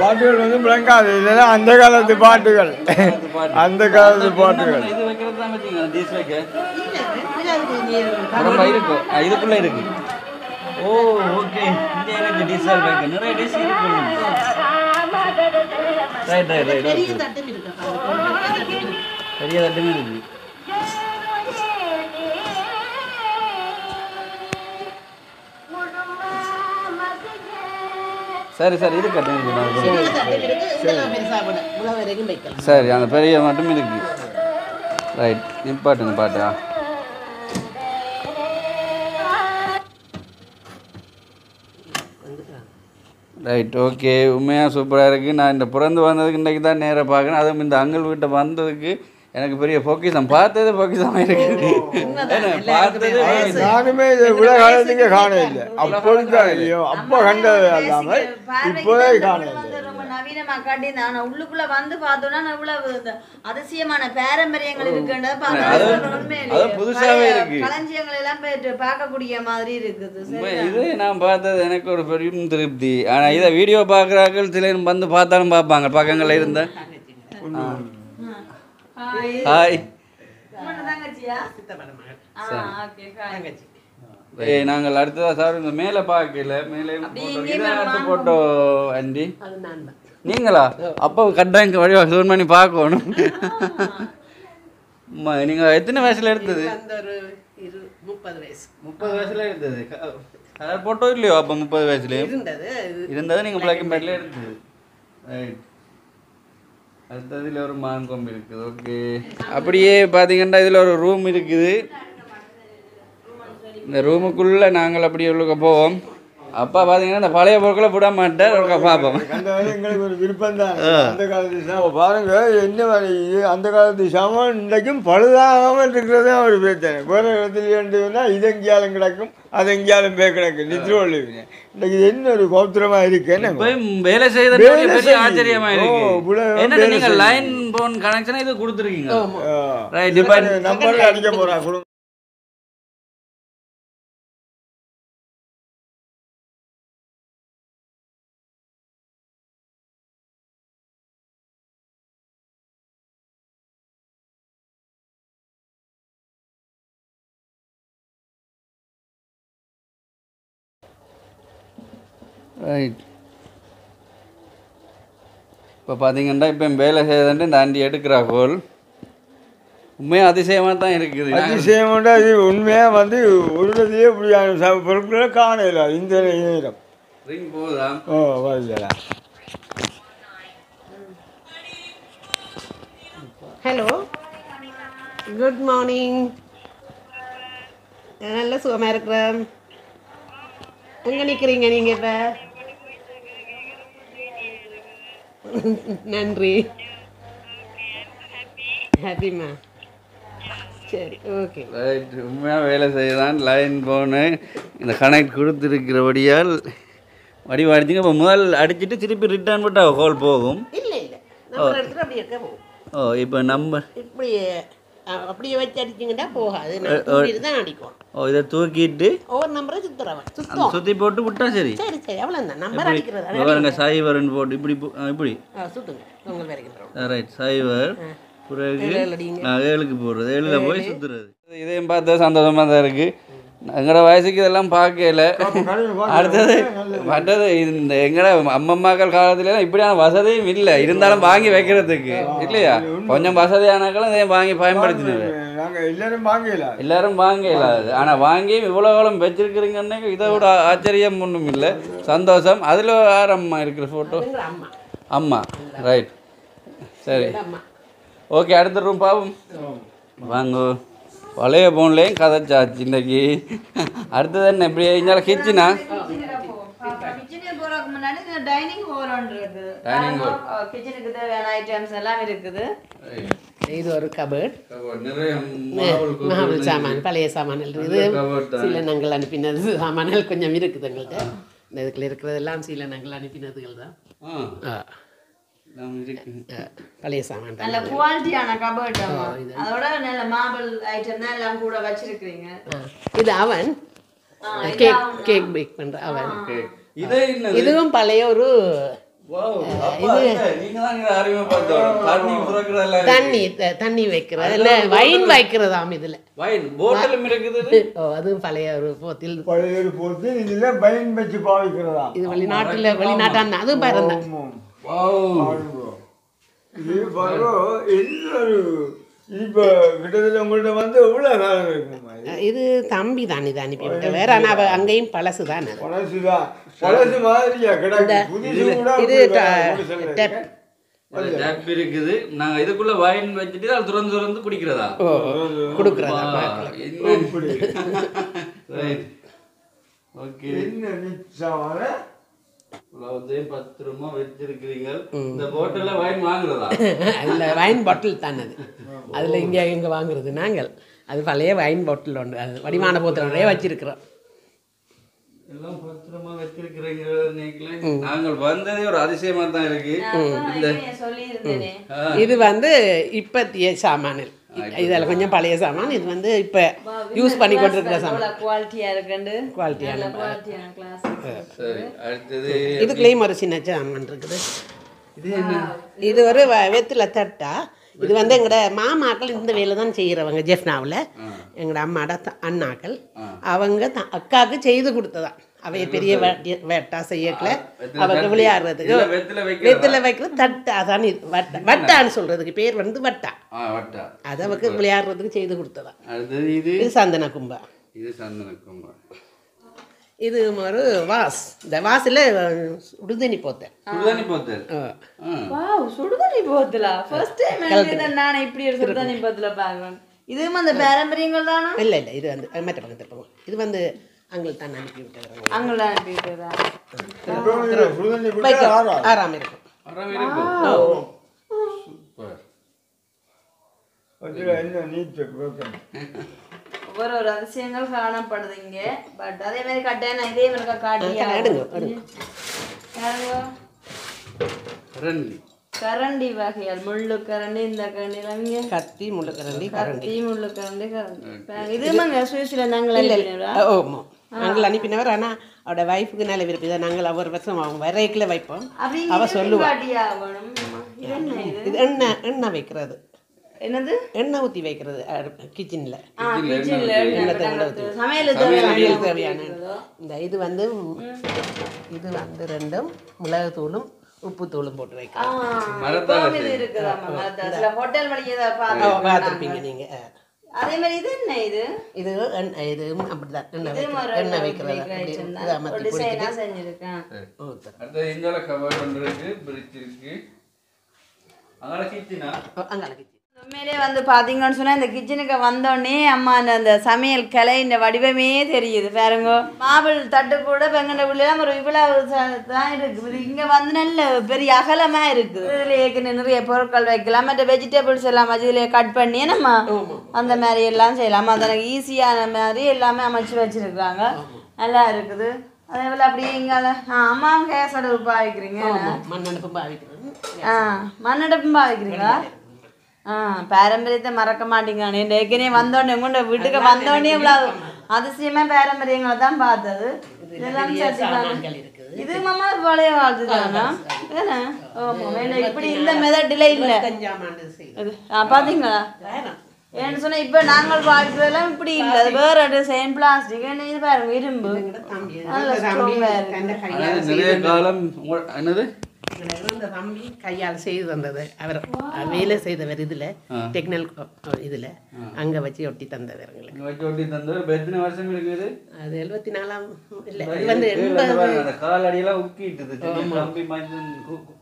பாட்டுகள் வந்து விளங்காது. இதெல்லாம் அந்த காலத்து பாட்டுகள். அந்த காலத்து பாட்டுகள். இதுக்குள்ள இருக்கு. ஓ ஓகே இங்கே இருக்கு டீசல் வைக்க நிறைய டீஸ் இருக்கு ரைட் ரைட் ரைட் பெரிய தட்டம் இருக்கு அது பெரிய தட்டம் இருக்கு. பெரிய தட்டுமே இருக்கு சரி சரி இது கட்டுங்க சின்ன தட்டம் இருக்கு இதெல்லாம் பெருசா கூட இவ்வளவு வரைக்கும் வைக்கலாம் சரி அந்த பெரிய மட்டும் இருக்கு ரைட் நிப்பாட்டுங்க பாட்டா ரைட் ஓகே உண்மையாக சூப்பராக இருக்குது நான் இந்த பிறந்து வந்ததுக்கு இன்றைக்கு தான் நேராக பார்க்குறேன். அதுவும் இந்த அங்கிள் வீட்டை வந்ததுக்கு எனக்கு பெரிய பொக்கிஷம் பார்த்தது பொக்கிஷமாக இருக்குது என்ன, பார்த்தது. நானுமே இதை விட காலத்துக்கு காண இல்லை அப்பொழுது இல்லையோ? அப்போ கண்டது அல்லாமல் இப்போதே காண இல்லை நவீனமா காட்டியிருந்தாங்க ஆனா உள்ளுக்குள்ள வந்து பார்த்தோம்னா இவ்வளவு அதிசயமான பாரம்பரியங்கள் இருக்குன்றத புதுசாவே இருக்கு. களஞ்சியங்கள் எல்லாம் போயிட்டு பார்க்கக்கூடிய மாதிரி இருக்குது? இது நான் பார்த்தது எனக்கு ஒரு பெரிய திருப்தி. ஆனால் இதை வீடியோ பார்க்குறாக்கள் சிலர் வந்து பார்த்தாலும் பார்ப்பாங்க. பக்கங்களில் இருந்த ஹாய். நாங்கள் அடுத்ததாக சார் இந்த மேலே பார்க்கல. மேலே போட்டோ ஆண்டி. நான் நீங்களா? அப்போ கட்டாயம் வழியாக ஃபோன் பண்ணி பார்க்கணும். அம்மா, நீங்க எத்தனை வயசுல எடுத்தது? முப்பது வயசு. முப்பது வயசுல எடுத்தது. கலர் போட்டோ இல்லையோ அப்போ முப்பது வயசுல இருந்தது இது இருந்தது நீங்க பிளாக் அண்ட் ஒயிட்ல எடுத்தது. ரைட் அடுத்ததுல ஒரு மாங்கொம்பு இருக்குது ஓகே. அப்படியே பார்த்தீங்கன்னா இதில் ஒரு ரூம் இருக்குது. இந்த ரூமுக்குள்ளே நாங்கள் அப்படியே உள்ள போவோம். அப்பா பார்த்தீங்கன்னா இந்த பழைய பொருட்களை விட மாட்டார். ஒருக்கா பார்ப்போம். அந்த எங்களுக்கு ஒரு விருப்பம் தான். அந்த காலத்து பாருங்க என்ன அந்த காலத்து சாமான் இன்றைக்கும் பழுதாகாமல் இருக்கிறதே இடத்துல இருந்ததுன்னா இது எங்கேயாலும் கிடக்கும் அது எங்கேயாலும் போய் கிடக்கும் நித்ரோல்லுவீங்க இன்னைக்கு என்ன ஒரு கோத்திரமா இருக்கு? என்ன போய் வேலை செய்யுது. ஆச்சரியமா இருக்கு. லைன் போன் கனெக்ஷன் இது கொடுத்துருக்கீங்க நம்பர் அடிக்க போறா ரைட் இப்போ பார்த்தீங்கன்னா இப்போ வேலை செய்யறதுன்ட்டு இந்த ஆண்டி எடுக்கிறா கோல். உண்மையாக அதிசயமாக தான் இருக்குது அதிசயம்டா இது உண்மையாக வந்து இடத்துலயே இப்படியான பொருட்களை காணல இந்த நேரம். ரிங் போகுதா? ஓ வரல ஹலோ குட் மார்னிங் நல்ல சுகமாக இருக்கிறேன். எங்கே நிற்கிறீங்க நீங்கள் இப்போ? நன்றி. ஹாப்பிம்மா சரி ஓகே ரைட் உண்மையாக வேலை செய்யதான் லைன் போனு. இந்த கனெக்ட் கொடுத்துருக்கிறபடியால் வடிவ அடிச்சுங்க இப்போ முதல் அடிச்சுட்டு திருப்பி ரிட்டர்ன் போட்டு கோல் போகும். இல்லை இல்லை. ஓ இப்போ நம்பர் இப்படி அப்படியே வச்சு அடிச்சிங்கன்னா போகாது. தான் அடிக்கும் ஓ இதை தூக்கிட்டு ஒவ்வொரு நம்பரை சுத்துறவன். சுத்தம். சுற்றி போட்டு விட்டா சரி. சரி சரி அவ்வளோதான் நம்பர் அடிக்கிறது பாருங்க சைவர்னு போட்டு இப்படி இப்படி. சுத்துங்க. உங்கள் வரைக்கும் ரைட் சைவர் பிறகு ஏழுக்கு போடுறது. ஏழுல போய் சுத்துறது. இதையும் பார்த்தா சந்தோஷமா தான் இருக்கு. எங்களோட வயசுக்கு இதெல்லாம் பார்க்கல. அடுத்தது மற்றது இந்த எங்கட அம்மம்மாக்கள் காலத்துல இப்படியான வசதியும் இல்லை. இருந்தாலும் வாங்கி வைக்கிறதுக்கு இல்லையா? கொஞ்சம் வசதியானாக்களும் இதையும் வாங்கி பயன்படுத்தினது. எல்லாரும் வாங்கல. எல்லாரும் வாங்க இல்லாது ஆனால் வாங்கி இவ்வளோ காலம் வச்சிருக்கிறீங்கன்னு இதை விட ஆச்சரியம் ஒன்றும் இல்லை. சந்தோஷம். அதில் யார் அம்மா இருக்கிற ஃபோட்டோ அம்மா. அம்மா. ரைட் சரி. அம்மா. ஓகே அடுத்த ரூம் பாவம் வாங்க. பழைய போன்லேயும் கதைச்சாச்சு இன்னைக்கு. அடுத்தது என்ன இப்படி இங்கே கிச்சனா? Dining hall. கிச்சனுக்கு தேவையான ஐட்டம்ஸ் எல்லாம் இருக்குது. இது ஒரு கபர்ட் சாமான் பழைய சாமான்கள் இருக்குது. cupboard தான். சீலனங்கள் அனுப்பினது சாமான்கள் கொஞ்சம் இருக்குது எங்கள்கிட்ட. இந்த இதுக்குள்ள இருக்கிறதெல்லாம் சீலனங்கள் அனுப்பினதுகள் தான். பழைய சாமான் நல்ல தான் குவாலிட்டியான கபர்ட் அதோட நல்ல மார்பிள் ஐட்டம் தான் எல்லாம் கூட வச்சிருக்கிறீங்க ஆ, இது அவன் கேக் கேக் பேக் பண்ற அவன் இதுவும் பழைய ஒரு. தண்ணி தண்ணி வைக்கிறது இல்லை வைன் வைக்கிறதாம் இதுல வைன் போட்டலும் இருக்குது இது. ஓ அதுவும் பழைய ஒரு போத்தில் பழைய ஒரு இதில் வச்சு பாவிக்கிறதா இது வெளிநாட்டுல வெளிநாட்டான் அது பாருங்க ஆமாம். Wow. பாருங்க. இது இப்போ கிட்டத்தட்ட உங்கள்கிட்ட வந்து எவ்வளோ இருக்குமா இது? தம்பி தான் இது அனுப்பிவிட்ட வேற ஆனா அவ அங்கேயும் பழசு தான் பழசு மாதிரியா கிடக்கு? புதுசு கூட இது அப்படி ட- வேற ஒரு சில டெப். ஒரு tap இருக்குது. நாங்க இதுக்குள்ள வைன் வச்சுட்டு அது துறந்து துறந்து குடிக்கிறதா? கொடுக்குறதா? என்ன? ஓகே. என்ன பத்திரமா வச்சிருக்கிறீங்க இந்த போட்டல்ல வைன் வாங்குறதா? வைன் பாட்டில் தான் அது. அதில் இங்கே இங்கே வாங்குறது நாங்கள். அது பழைய வைன் பாட்டில் ஒன்று அது வடிவான போத்தல் நிறைய வச்சிருக்கிறோம். எல்லாம் பத்திரமா வச்சிருக்கிறீங்க நீங்களே. நாங்கள் வந்ததே ஒரு அதிசயமா தான் இருக்கு. இது வந்து இப்பத்திய சாமான்கள் இதில் கொஞ்சம் பழைய சாமான். இது வந்து இப்போ யூஸ் பண்ணி கொண்டிருக்கிற சாமான். குவாலிட்டியா இருக்குண்டு குவாலிட்டியான குவாலிட்டியான கிளாஸ் சரி. அடுத்தது இதுக்குள்ளேயும் ஒரு சின்ன சாமான் இருக்குது. இது என்ன? இது ஒரு வ- வெத்தில தட்டா. இது வந்து எங்களோட மாமாக்கள் இந்த வேலை தான் செய்கிறவங்க ஜெஃப்னாவில் எங்களோட அம்மாட த- அண்ணாக்கள். அவங்க த- அக்காவுக்கு செய்து கொடுத்ததான் அவைய பெரிய வேட்டி- வேட்டா செய்யக்கல. அவங்க. விளையாடுறதுக்கு வெத்தில வைக்கிறதா? தட்டா. அதான் வட்டா. வட்டான்னு சொல்றதுக்கு பேர் வந்து வட்டா. ஆ வட்டா. அது அவக்கு விளையாடுறதுக்கு செய்து கொடுத்ததா. இது? இது சந்தன கும்பா. இது சந்தன கும்பம் இது ஒரு வாஸ். இந்த வாஸில் உடுதனி போத்தேன். சுடுதண்ணி போத்தல் ஆ. வாவ் சுடுதண்ணி போத்துல? ஃபர்ஸ்ட் டைம் நான் இப்படி ஒரு சுடுதண்ணி போத்துல பார்க்கறேன் இதுவும் அந்த பாரம்பரியங்கள் தானா? இல்லை இல்லை. இது வந்து மற்ற திருப்பம் இது வந்து அங்களுக்கு தான் அனுப்பி விட்டுக்கிறோம் சுடுதண்ணி குடிச்சா ஆறாது. ஆறாம் இருக்கும். ஒவ்வொரு ஒரு அதிசயங்கள் காணப்படுது இங்க. பட் அதே மாதிரி கட்டாயம் நான் இதே மாதிரி. ரெண்டு கரண்டி. வகைகள் முள்ளு கரண்டி இந்த கரண்டி எல்லாம் கத்தி முள்ளுக்கரண்டி கரண்டி கத்தி முள்ளு கரண்டி கரண்டி. இதுமாங்க சுவிஸ்ல நாங்கள் இல்லை அனுப்பினவரா? நாங்கள் அனுப்பினவர். ஆனால் அவட ஒய்ஃபுக்கு நல்ல விருப்பம். இதை நாங்கள் ஒவ்வொரு வருஷம் அவங்க வரைக்கில் வைப்போம். அவ சொல்லுவா. இது எண்ணெய் எண்ணெய் வைக்கிறது. என்னது? எண்ணெய் ஊற்றி வைக்கிறது. கிச்சனில் நாங்க சமையல் தேவையான? இந்த இது வந்து இது வந்து ரெண்டும் மிளகுத்தூளும் போட்டு வழியை தான் ஓ, பார்த்து பார்த்திருப்பீங்க நீங்கள் அதே மாதிரி இது என்ன இது? இது எண்ணெய் இது அப்படிதான். எண்ணெய் இது வைக்கிறது ஒரு எண்ணெய் வைக்கிறது. வைக்கிற அப்படி item இதை தான். ஒரு அமர்த்தி டிசைனா பிடிச்சிட்டு. செஞ்சிருக்கேன். ஊத்துறோம். அடுத்து இங்கால கவர் இருக்கு பிரிட்ஜ் இருக்கு. அங்கால கிச்சனா அங்கால கிச்சன் உண்மையிலே வந்து பார்த்தீங்கன்னு சொன்னா இந்த கிச்சனுக்கு வந்தோடனே அம்மா அந்த- அந்த சமையல் கலை இந்த வடிவமே தெரியுது. பாருங்க. மாபிள் தட்டு கூட பெங்கண்ட பிள்ளைலாம் ஒரு இவ்வளவு தான் இருக்குது இங்க வந்து நல்ல பெரிய அகலமா இருக்குது இதுல ஏற்கனவே நிறைய பொருட்கள் வைக்கலாம். மற்ற வெஜிடபிள்ஸ் எல்லாம் வச்சு இதுல கட் பண்ணி நம்ம அந்த மாதிரி எல்லாம் செய்யலாம். அதற்கு ஈஸியான மாதிரி எல்லாமே அமைச்சு வச்சிருக்காங்க. நல்லா இருக்குது. அதே போல அப்படியே இங்க அத- ஆ, அம்மாவும் கேஸ் அடுப்பு பாவிக்கிறீங்க. மண்ணெடுப்பு பாவிக்கிறது ஆ மண்ணடுப்பும் பாவிக்கிறீங்களா? ஆ பாரம்பரியத்தை மறக்க மாட்டேங்கிறானே இந்த ஏற்கனவே வந்தோடனே உங்கள்ட வீட்டுக்கு வந்தோடனே இவ்வளவு அதிசயமா பாரம்பரியங்களை தான் பார்த்தது இதெல்லாம் இது மாமா பழைய வாழ்த்து தானா இப்படி இந்த மெதட்டில இல்ல பாத்தீங்களா ஏன்னு சொன்னா இப்ப நாங்கள் வாழ்க்கிறதெல்லாம் இப்படி இல்ல அது வேற டிசைன் பிளாஸ்டிக் இது பாருங்க இரும்பு நல்ல strong-ஆ இருக்கு. இந்த தம்பி கையால் செய்து தந்தது. அவர் வேலை செய்தவர் இதுல டெக்னல் இதுல. அங்க வச்சு ஒட்டி தந்தவர் எங்களுக்கு இங்க வச்சு ஒட்டி தந்தவர் எத்தனை வருஷம் இருக்குது அது எழுபத்தி நாலாம் இல்ல வந்து எண்பது அந்த கால் அடியெல்லாம் உக்கிட்டுது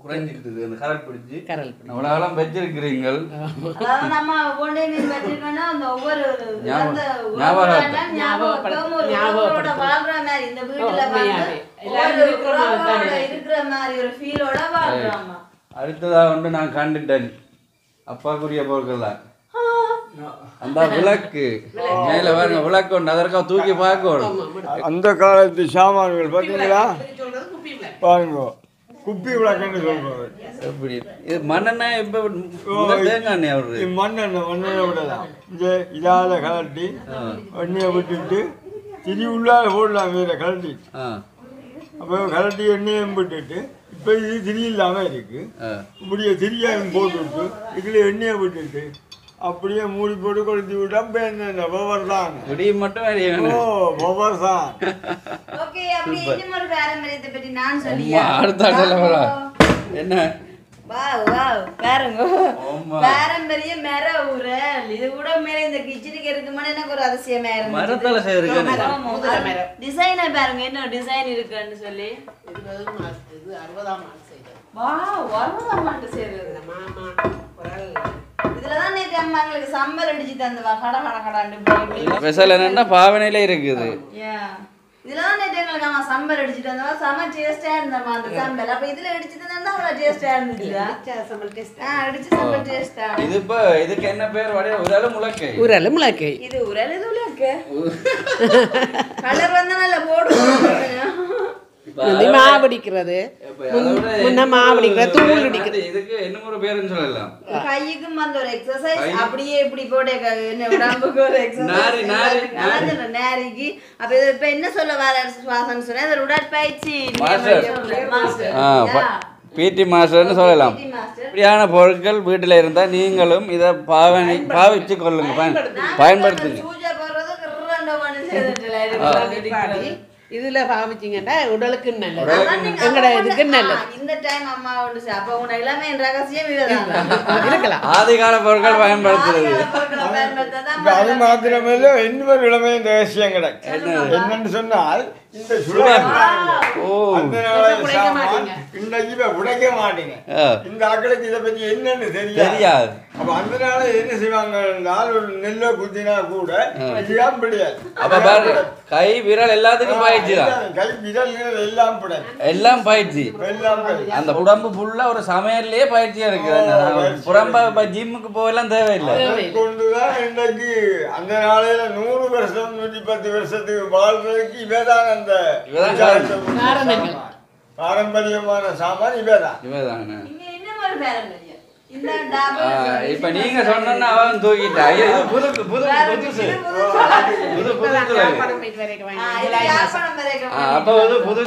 செடி கம்பி மஞ்சள் கு- கு- குறைஞ்சிட்டுது அந்த கரல் பிடிச்சி கரல் அவ்வளோ காலம் வச்சிருக்கிறீங்கள். அதாவது நம்ம ஒவ்வொன்றையும் நீங்க வச்சிருக்கோம்னா அந்த ஒவ்வொரு ஞாபகம். இறந்த ஞாபகம். உறவுகளெல்லாம் ஞாபகப்படுத்தும். ஒரு ஞாபகப்படுத்தும். உறவோட வாழ்ற மாதிரி இந்த வீட்டுல வந்து உண்மையாவே. எல்லாரும் ஒரு இருக்கிற மாதிரி தான் உறவோட இருக்கிற மாதிரி ஒரு ஃபீலோட வாழ்றோம் அடுத்ததாக ஒன்று நான் கண்டுட்டேன். அப்பாக்குரிய பொருட்கள் தான். அந்த விளக்கு. மேல பாருங்க விளக்கு ஒன்று அதற்காக தூக்கி பார்க்கணும். அந்த காலத்து சாமான்கள் பார்த்தீங்களா. பாருங்க. குப்பி விளக்குன்னு சொல்றது. எப்படி? இது மண்ணெண்ணெய் இப்போ முதல் தேங்காய் எண்ணெய் அவரு. மண்ணெண்ணெய் மண்ணெண்ணெய் விடலாம். இந்த இதால கலட்டி எண்ணெயை விட்டுட்டு திரி உள்ளால போடலாம் வேற கலட்டி அப்போ கலட்டி எண்ணெயும் விட்டுட்டு இப்போ இது திரி இல்லாமல் இருக்கு. இப்படியே திரியாயும் போட்டுவிட்டு இதில் எண்ணெயை விட்டுட்டு அப்படியே மூடி போட்டு கொளுத்தி விட்டா என்ன பவர் தான். விடியும் மட்டும் ஓ பவர் தான். ஓகே அப்படி இன்னும் ஒரு பாரம்பரியத்தை பற்றி நான் சொல்லியா? அடுத்த வரா என்ன? வா வா பாருங்க. ஆமா. பாரம்பரிய மர ஊரல் இது கூட மேல இந்த கிச்சனுக்கு இருக்குமான்னு எனக்கு ஒரு அதிசயமா இருந்துச்சு மரத்தால செய்திருக்கேன் டிசைனை பாருங்க என்ன டிசைன் இருக்குன்னு சொல்லி. அறுபதாம் ஆண்டு வா செய்யறது இந்த மாமா இதுலதான் நேற்று அம்மா எங்களுக்கு சம்பல் அடிச்சு தந்தவா. கட கட கடாண்டு இப்படி இப்படி. ஸ்பெஷல் என்னன்னா பாவனையில இருக்குது. இதுலதான் நேற்று எங்களுக்கு அம்மா சம்பல் அடிச்சுட்டு வந்தவா. செம டேஸ்டா இருந்தம்மா அந்த சம்பல். அப்ப இதுல அடிச்சு தந்தா அவ்வளவு டேஸ்டா டேஸ்ட் ஆ அடிச்சு சம்பல் டேஸ்டா இது இப்போ இதுக்கு என்ன பேர்? வடைய ஒரு ஆளு முளக்கை. ஒரு ஆள் முளைக்கை. இது உரல் இது கலர் வந்து நல்ல போடு வந்து மாவடிக்கிறது முன்ன தூள் அடிக்கிறது இதுக்கு என்ன ஒரு பேருன்னு சொல்லலாம் கையுக்கும் அந்த ஒரு எக்ஸசைஸ் அப்படியே இப்படி போட்டு உடம்புக்கு ஒரு நாரி, நாரி, எக்ஸசைஸ் நேரிக்கு. அப்ப இது இப்ப என்ன சொல்ல வர சுவாசம் சொன்னா இது உடற்பயிற்சி. மாஸ்டர். மாஸ்டர் ஆ பிடி மாஸ்டர்னு சொல்லலாம். இப்படியான பொருட்கள் வீட்டில் இருந்தால் நீங்களும் இதை பாவனை பாவிச்சு கொள்ளுங்க. பயன் பயன்படுத்துங்க. இதுல பாவிச்சிங்கன்னா உடலுக்கு நல்லது. அப்ப இதுக்கு நல்லது. இந்த டைம் அம்மா ஒன்று. அப்ப உன எல்லாமே என் ரகசியம் இருக்கலாம். ஆதிகால பொருட்கள் பயன்படுத்துறது. அது மாத்திரமில்ல இன்னொரு இளமையும் இந்த விஷயம் கிடைக்கும் என்னன்னு சொன்னால் இந்த சுழல் ஓ. நாளே. இன்னைக்கு உடைக்க மாட்டீங்க. இந்த ஆக்களுக்கு இதை பத்தி என்னன்னு தெரியாது. தெரியாது. அப்ப அந்த நாள என்ன செய்வாங்க என்றால் ஒரு நெல்லை குத்தினா கூட இதுதான் பிடியாது. அப்ப பாரு கை விரல் எல்லாத்துக்கும் பாயிடுச்சு கை விரல்கள் எல்லாம் எல்லாம் பாயிடுச்சு அந்த உடம்பு ஃபுல்லா ஒரு சமையல்லையே பயிற்சியா இருக்கு புறம்ப இப்ப ஜிம்முக்கு போகலாம் தேவையில்லை. கொண்டுதான் இன்னைக்கு அந்த நாளையில நூறு வருஷம் நூற்றி பத்து வருஷத்துக்கு வாழ்றதுக்கு இவதான் அந்த. பாரம்பரியமான சாமான் இவதான் இவதானே இப்ப நீங்க சொன்னா அவன் தூக்கிட்டா. ஐயோ, இது புது புது புதுசு புது புது. அப்ப இது புது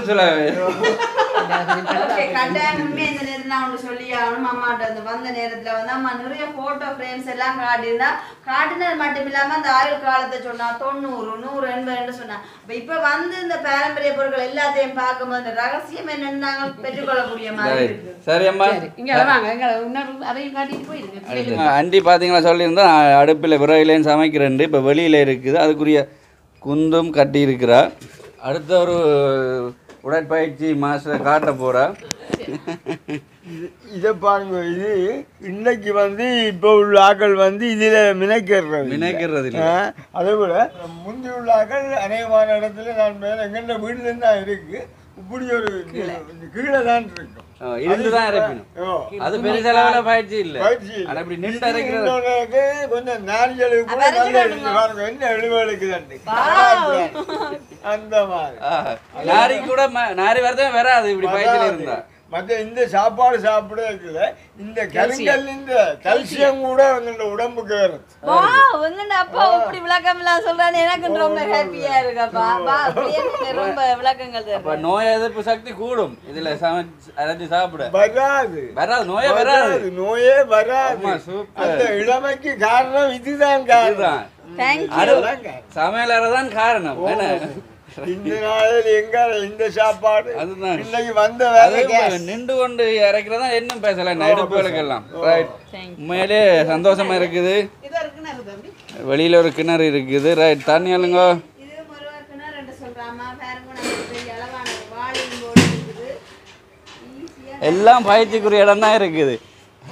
கட்டாயம் உண்மையா இந்த நேரத்துல ஒண்ணு சொல்லி ஆகணும். அம்மாட்ட வந்து வந்த நேரத்துல வந்து அம்மா நிறைய போட்டோ ஃப்ரேம்ஸ் எல்லாம் காட்டியிருந்தா காட்டினது மட்டும் இல்லாம அந்த ஆயுள் காலத்தை சொன்னா தொண்ணூறு நூறு எண்பதுன்னு சொன்னா. அப்ப இப்ப வந்து இந்த பாரம்பரிய பொருட்கள் எல்லாத்தையும் பார்க்கும்போது ரகசியம் என்னன்னு நாங்கள் பெற்றுக்கொள்ளக்கூடிய மாதிரி சரி. இருக்கு. சரி அம்மா. சரி, இங்க வாங்க அண்டி பார்த்தீங்களா சொல்லியிருந்தா அடுப்பில் விறகுலையும் சமைக்கிறேன் இப்போ வெளியில் இருக்குது. அதுக்குரிய குந்தும் கட்டி இருக்கிறா அடுத்த ஒரு உடற்பயிற்சி மாஸ்டரை காட்ட போகிறா இது பாருங்க இது இன்னைக்கு வந்து இப்போ உள்ள ஆக்கள் வந்து இதில் மினைக்கிறது மினைக்கிறது இல்ல. அதே போல முந்தி உள்ள ஆக்கள் அநேகமான இடத்துல நான் மேலே எங்கெண்ட வீடுல தான் இருக்கு. இப்படி ஒரு கீழே. தான் இருக்கும். ஆ, இருந்து தான் இறக்கணும் ஓ. அது பெருசளவில் பயிற்சி இல்லை. பயிற்சி இல்லை. ஆனால் இப்படி நின்று இறக்கிறது கொஞ்சம். இது பாருங்க என்ன எழுவலுக்கு தண்டு அந்த மாதிரி. நாரி கூட நாரி வரதான் வராது இப்படி பயிற்சியில் இருந்தா. மற்ற இந்த சாப்பாடு சாப்பிடறதுல இந்த கருங்கல் இந்த கல்சியம் கூட எங்களோட உடம்புக்கு வரும் வா அப்பா இப்படி விளக்கம் எல்லாம் சொல்றான்னு எனக்கு ரொம்ப ஹாப்பியா இருக்குப்பா. வா ரொம்ப விளக்கங்கள் அப்போ நோய் எதிர்ப்பு சக்தி கூடும். இதில் சமைச்சு அரைச்சி சாப்பிட. வராது. வராது நோயே வராது. வராது நோயே வராது. அந்த இளமைக்கு காரணம் இதுதான் காரணம். சமையலறை தான் காரணம். என்ன? இந்த நாளில் எங்க இந்த சாப்பாடு அதுதான். இன்னைக்கு வந்த வேலை. நின்று கொண்டு இறக்கிறதா இன்னும் பேசலாம். நடுப்புகளுக்கெல்லாம் ரைட் உண்மையிலே சந்தோஷமா இருக்குது. இது இருக்குன்னு இருக்கு. தம்பி. வெளியில ஒரு கிணறு இருக்குது. ரைட் தண்ணி அழுங்க. எல்லாம் பயிற்சிக்குரிய இடம் தான் இருக்குது.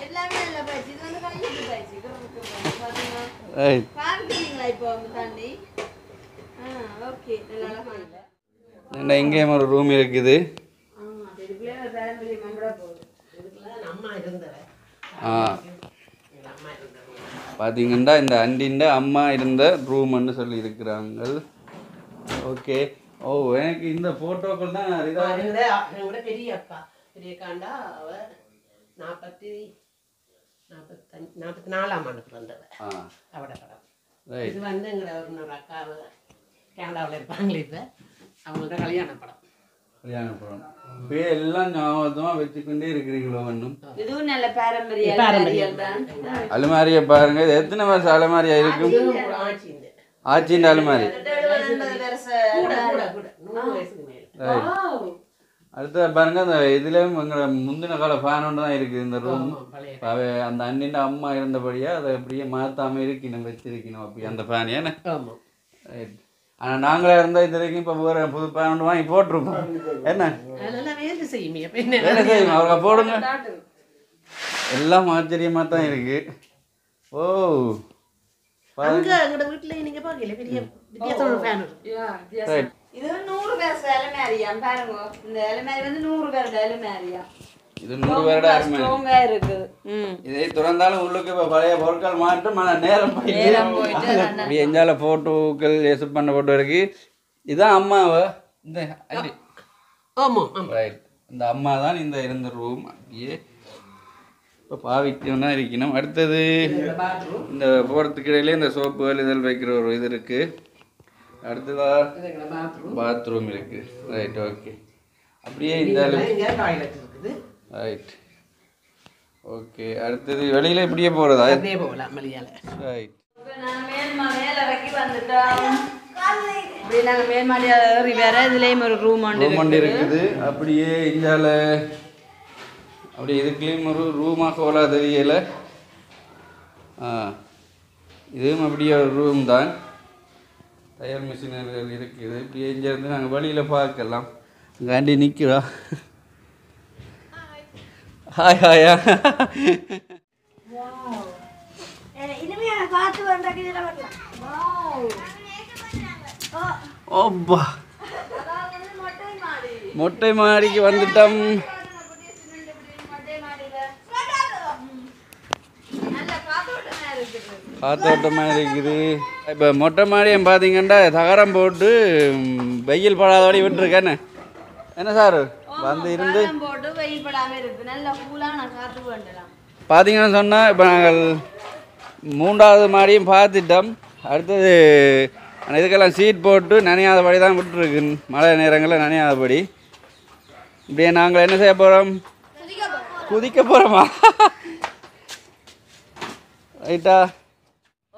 எல்லாமே நல்ல பயிற்சி இது வந்து கையெழுத்து பயிற்சி இது வந்து பாத்தீங்களா ரைட் பார்க்குறீங்களா இப்போ வந்து தண்ணி ஆ ஓகே நல்ல அழகா இல்லை இந்த இங்கேயும் ஒரு ரூம் இருக்குது. ஆ. பார்த்தீங்கன்னா இந்த அண்டின்ற அம்மா இருந்த ரூம்னு சொல்லி இருக்கிறாங்க. ஓகே. ஓ எனக்கு இந்த ஃபோட்டோக்கள் தான் பெரிய அப்பா பெரிய காண்டா அவ நாற்பத்தி நாற்பத்தஞ்சு நாற்பத்தி நாலாம் ஆண்டு பிறந்தவ அவட படம். இது வந்து எங்களை ஒரு இன்னொரு அக்கா கேனடாவில் இருப்பாங்களே இப்போ. அவங்கள்ட்ட கல்யாண படம். கல்யாண படம். இப்போ எல்லாம் ஞாபகமாக வச்சுக்கொண்டே இருக்கிறீங்களோ ஒன்றும் இதுவும் நல்ல பாரம்பரிய அலுமாரியை பாருங்க. இது எத்தனை வருஷம் அலுமாரியா இருக்கும்? ஆச்சின்ற அலுமாரி. அடுத்த பாருங்க அந்த இதுலயும் எங்களோட முந்தின கால ஃபேன் ஒன்று தான் இருக்குது இந்த ரூம் அந்த அண்ணின் அம்மா இருந்தபடியா அதை அப்படியே மாத்தாம இருக்கணும் வச்சிருக்கணும். அப்படி அந்த ஃபேன் ஏன்னா ரைட் ஆனால் நாங்களே இருந்தால் இது வரைக்கும் இப்போ வேறு புது ஒன்று வாங்கி போட்டிருப்போம் என்ன? அதெல்லாம் வேலை செய்யுமே. அவங்க போடுங்க. எல்லாம் ஆச்சரியமாக தான் இருக்கு. ஓ. இது நூறு வருஷ அலுமாரியா பாருங்க. இந்த அலுமாரி வந்து நூறு வருட அலுமாரியா இது நூறு வருட அருமை. இருக்குது. இதை திறந்தாலும் உள்ளுக்கு இப்போ பழைய பொருட்கள் மாட்டும் ஆனால் நேரம் போயிட்டு எஞ்சால ஃபோட்டோக்கள் எசப் பண்ண ஃபோட்டோ இருக்கு. இதான் அம்மாவா? இந்த ஆமாம் ரைட் இந்த அம்மா தான் இந்த இருந்த ரூம் அப்படியே இப்போ பாவிக்கணும்னா இருக்கணும். அடுத்தது பாத்ரூம் இந்த போகிறதுக்கு இடையில இந்த சோப்புகள் இதழ் வைக்கிற ஒரு இது இருக்கு. அடுத்ததா பாத்ரூம் பாத்ரூம் இருக்கு. ரைட் ஓகே அப்படியே இந்த இருக்குது. ரைட் ஓகே அடுத்தது வெளியில இப்படியே போறதா? அப்படியே போகலாம் மலையால ரைட் இப்படி நாங்க மேல்மாடி ஏறி வேற இதுலயும் ஒரு ரூம் ரூம் ஒன்று இருக்குது. அப்படியே இந்தியாவில் அப்படி இதுக்குலேயும் ஒரு ரூமாக ஹோலா தெரியல. ஆ இதுவும் அப்படியே ஒரு ரூம் தான். தையல் மிஷினர்கள் இருக்குது. இப்படி இருந்து நாங்கள் வழியில் பார்க்கலாம். காண்டி நிற்கிறா ஹாய் ஹாயா ஓப்பா மொட்டை மாடிக்கு வந்துட்டோம். காத்தோட்டமாக இருக்குது. இப்போ மொட்டை மாடியும் பார்த்தீங்கன்னா தகரம் போட்டு வெயில் படாதபடி விட்டுருக்கேன்னு. என்ன சார்? வந்து இருந்து? வெயில் நல்ல பார்த்தீங்கன்னு சொன்னால் இப்போ நாங்கள் மூன்றாவது மாடியும் பார்த்துட்டோம். அடுத்தது இதுக்கெல்லாம் சீட் போட்டு நனையாதபடி தான் விட்டுருக்கு. மழை நேரங்களில் நனையாதபடி. இப்படியே நாங்கள் என்ன செய்ய போகிறோம் குதிக்க போகிறோமா ரைட்டா?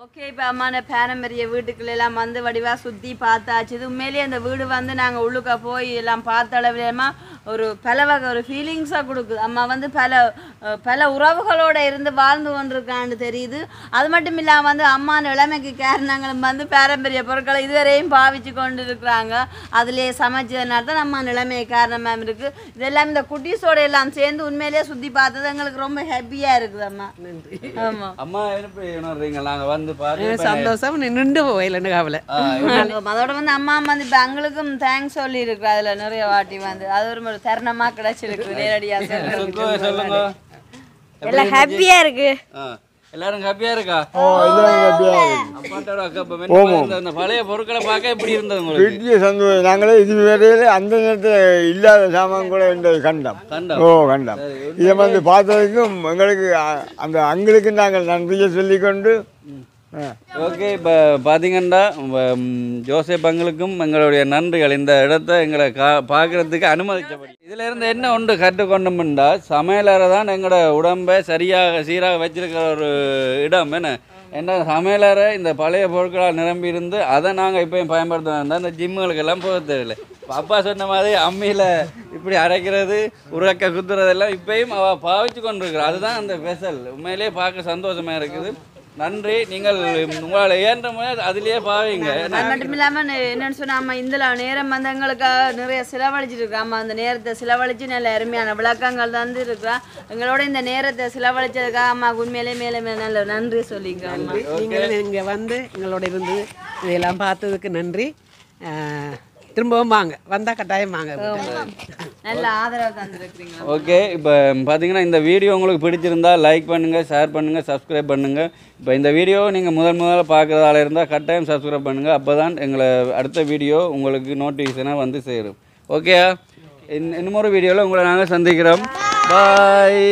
ஓகே இப்போ அம்மான பாரம்பரிய வீட்டுக்குள்ள எல்லாம் வந்து வடிவா சுற்றி பார்த்தாச்சு. இது உண்மையிலேயே அந்த வீடு வந்து நாங்கள் உள்ளுக்க போய் எல்லாம் பார்த்த அளவிலமா ஒரு பல வகை ஒரு ஃபீலிங்ஸாக கொடுக்குது. அம்மா வந்து பல பல உறவுகளோட இருந்து வாழ்ந்து கொண்டிருக்கான்னு தெரியுது. அது மட்டும் இல்லாமல் வந்து அம்மா நிலைமைக்கு காரணங்களும் வந்து பாரம்பரிய பொருட்களை இதுவரையும் பாவிச்சு கொண்டு இருக்கிறாங்க அதுலேயே சமைச்சதுனால தான் அம்மா நிலைமை காரணமாக இருக்குது இதெல்லாம் இந்த குட்டீஸோட எல்லாம் சேர்ந்து உண்மையிலேயே சுற்றி பார்த்தது எங்களுக்கு ரொம்ப ஹாப்பியாக இருக்குது அம்மா. ஆமாம் அம்மா நாங்கள் வந்து சந்தோஷம். நின்று போயிலன்னு கவலை அதோட வந்து அம்மா வந்து இப்போ எங்களுக்கும் தேங்க்ஸ் சொல்லி இருக்கு அதுல நிறைய வாட்டி வந்து. அது ஒரு ஒரு தருணமா கிடைச்சிருக்கு. நேரடியா. சொல்லுங்க சொல்லுங்க. எல்லாம் ஹாப்பியா இருக்கு. எல்லாரும் ஹாப்பியா இருக்கா? ஓ எப்படியா இருக்கு? அப்பாட்டோட அக்கா அந்த பழைய பொருட்களை பார்க்க எப்படி இருந்தது உங்களுக்கு? பெரிய சந்தோஷம். நாங்களே இது வரையில அந்த நேரத்தில் இல்லாத சாமான் கூட இந்த கண்டம். கண்டம். ஓ கண்டம். இதை வந்து பார்த்ததுக்கும் எங்களுக்கு அந்த அங்களுக்கு நாங்கள் நன்றியை சொல்லிக்கொண்டு. ஓகே இப்போ பார்த்தீங்கன்னா ஜோசப் அங்களுக்கும் எங்களுடைய நன்றிகள். இந்த இடத்த எங்களை கா பார்க்குறதுக்கு அனுமதிச்சபடி இதில் இருந்து என்ன ஒன்று கற்றுக்கொண்டோம்னா சமையலறை தான் எங்களோட உடம்பை சரியாக சீராக வச்சிருக்கிற ஒரு இடம். என்ன? என்ன சமையலறை இந்த பழைய பொருட்களால் நிரம்பி இருந்து அதை நாங்கள் இப்போயும் பயன்படுத்த வேண்டாம் இந்த ஜிம்முகளுக்கெல்லாம் போக தேவையில்லை. அப்பா சொன்ன மாதிரி அம்மியில் இப்படி அரைக்கிறது உருக்க குத்துறதெல்லாம் இப்பயும் அவள் பாவிச்சு கொண்டிருக்கிறாள் அதுதான் அந்த ஸ்பெஷல். உண்மையிலேயே பார்க்க சந்தோஷமாக இருக்குது. நன்றி. நீங்கள் உங்களால் இயன்ற அதிலேயே பாவீங்க. அது மட்டும் இல்லாம நெ- என்னன்னு சொன்னா அம்மா இந்த நேரம் வந்து எங்களுக்காக நிறைய செலவழிச்சிட்டு இருக்கா அம்மா அந்த நேரத்தை செலவழிச்சு நல்ல அருமையான விளக்கங்கள் தந்து இருக்கா எங்களோட இந்த நேரத்தை செலவழிச்சதுக்காக அம்மா உண்மையிலே மேலே மேலே நல்ல நன்றி சொல்லிங்க நீங்களும் இங்கே வந்து எங்களோட இருந்து இதெல்லாம் பார்த்ததுக்கு நன்றி. ஆஹ், திரும்பவும் வாங்க வந்தால் கட்டாயம் வாங்க நல்ல ஆதரவு தந்துருக்கிறீங்க ஓகே இப்போ பார்த்தீங்கன்னா இந்த வீடியோ உங்களுக்கு பிடிச்சிருந்தா லைக் பண்ணுங்கள் ஷேர் பண்ணுங்கள் சப்ஸ்கிரைப் பண்ணுங்கள் இப்போ இந்த வீடியோ நீங்கள் முதல் முதல்ல பார்க்குறதால இருந்தால் கட்டாயம் சப்ஸ்கிரைப் பண்ணுங்கள் அப்போ தான் எங்களை அடுத்த வீடியோ உங்களுக்கு நோட்டிஃபிகேஷனாக வந்து சேரும். ஓகேயா இன் இன்னமொரு வீடியோவில் உங்களை நாங்கள் சந்திக்கிறோம். பாய்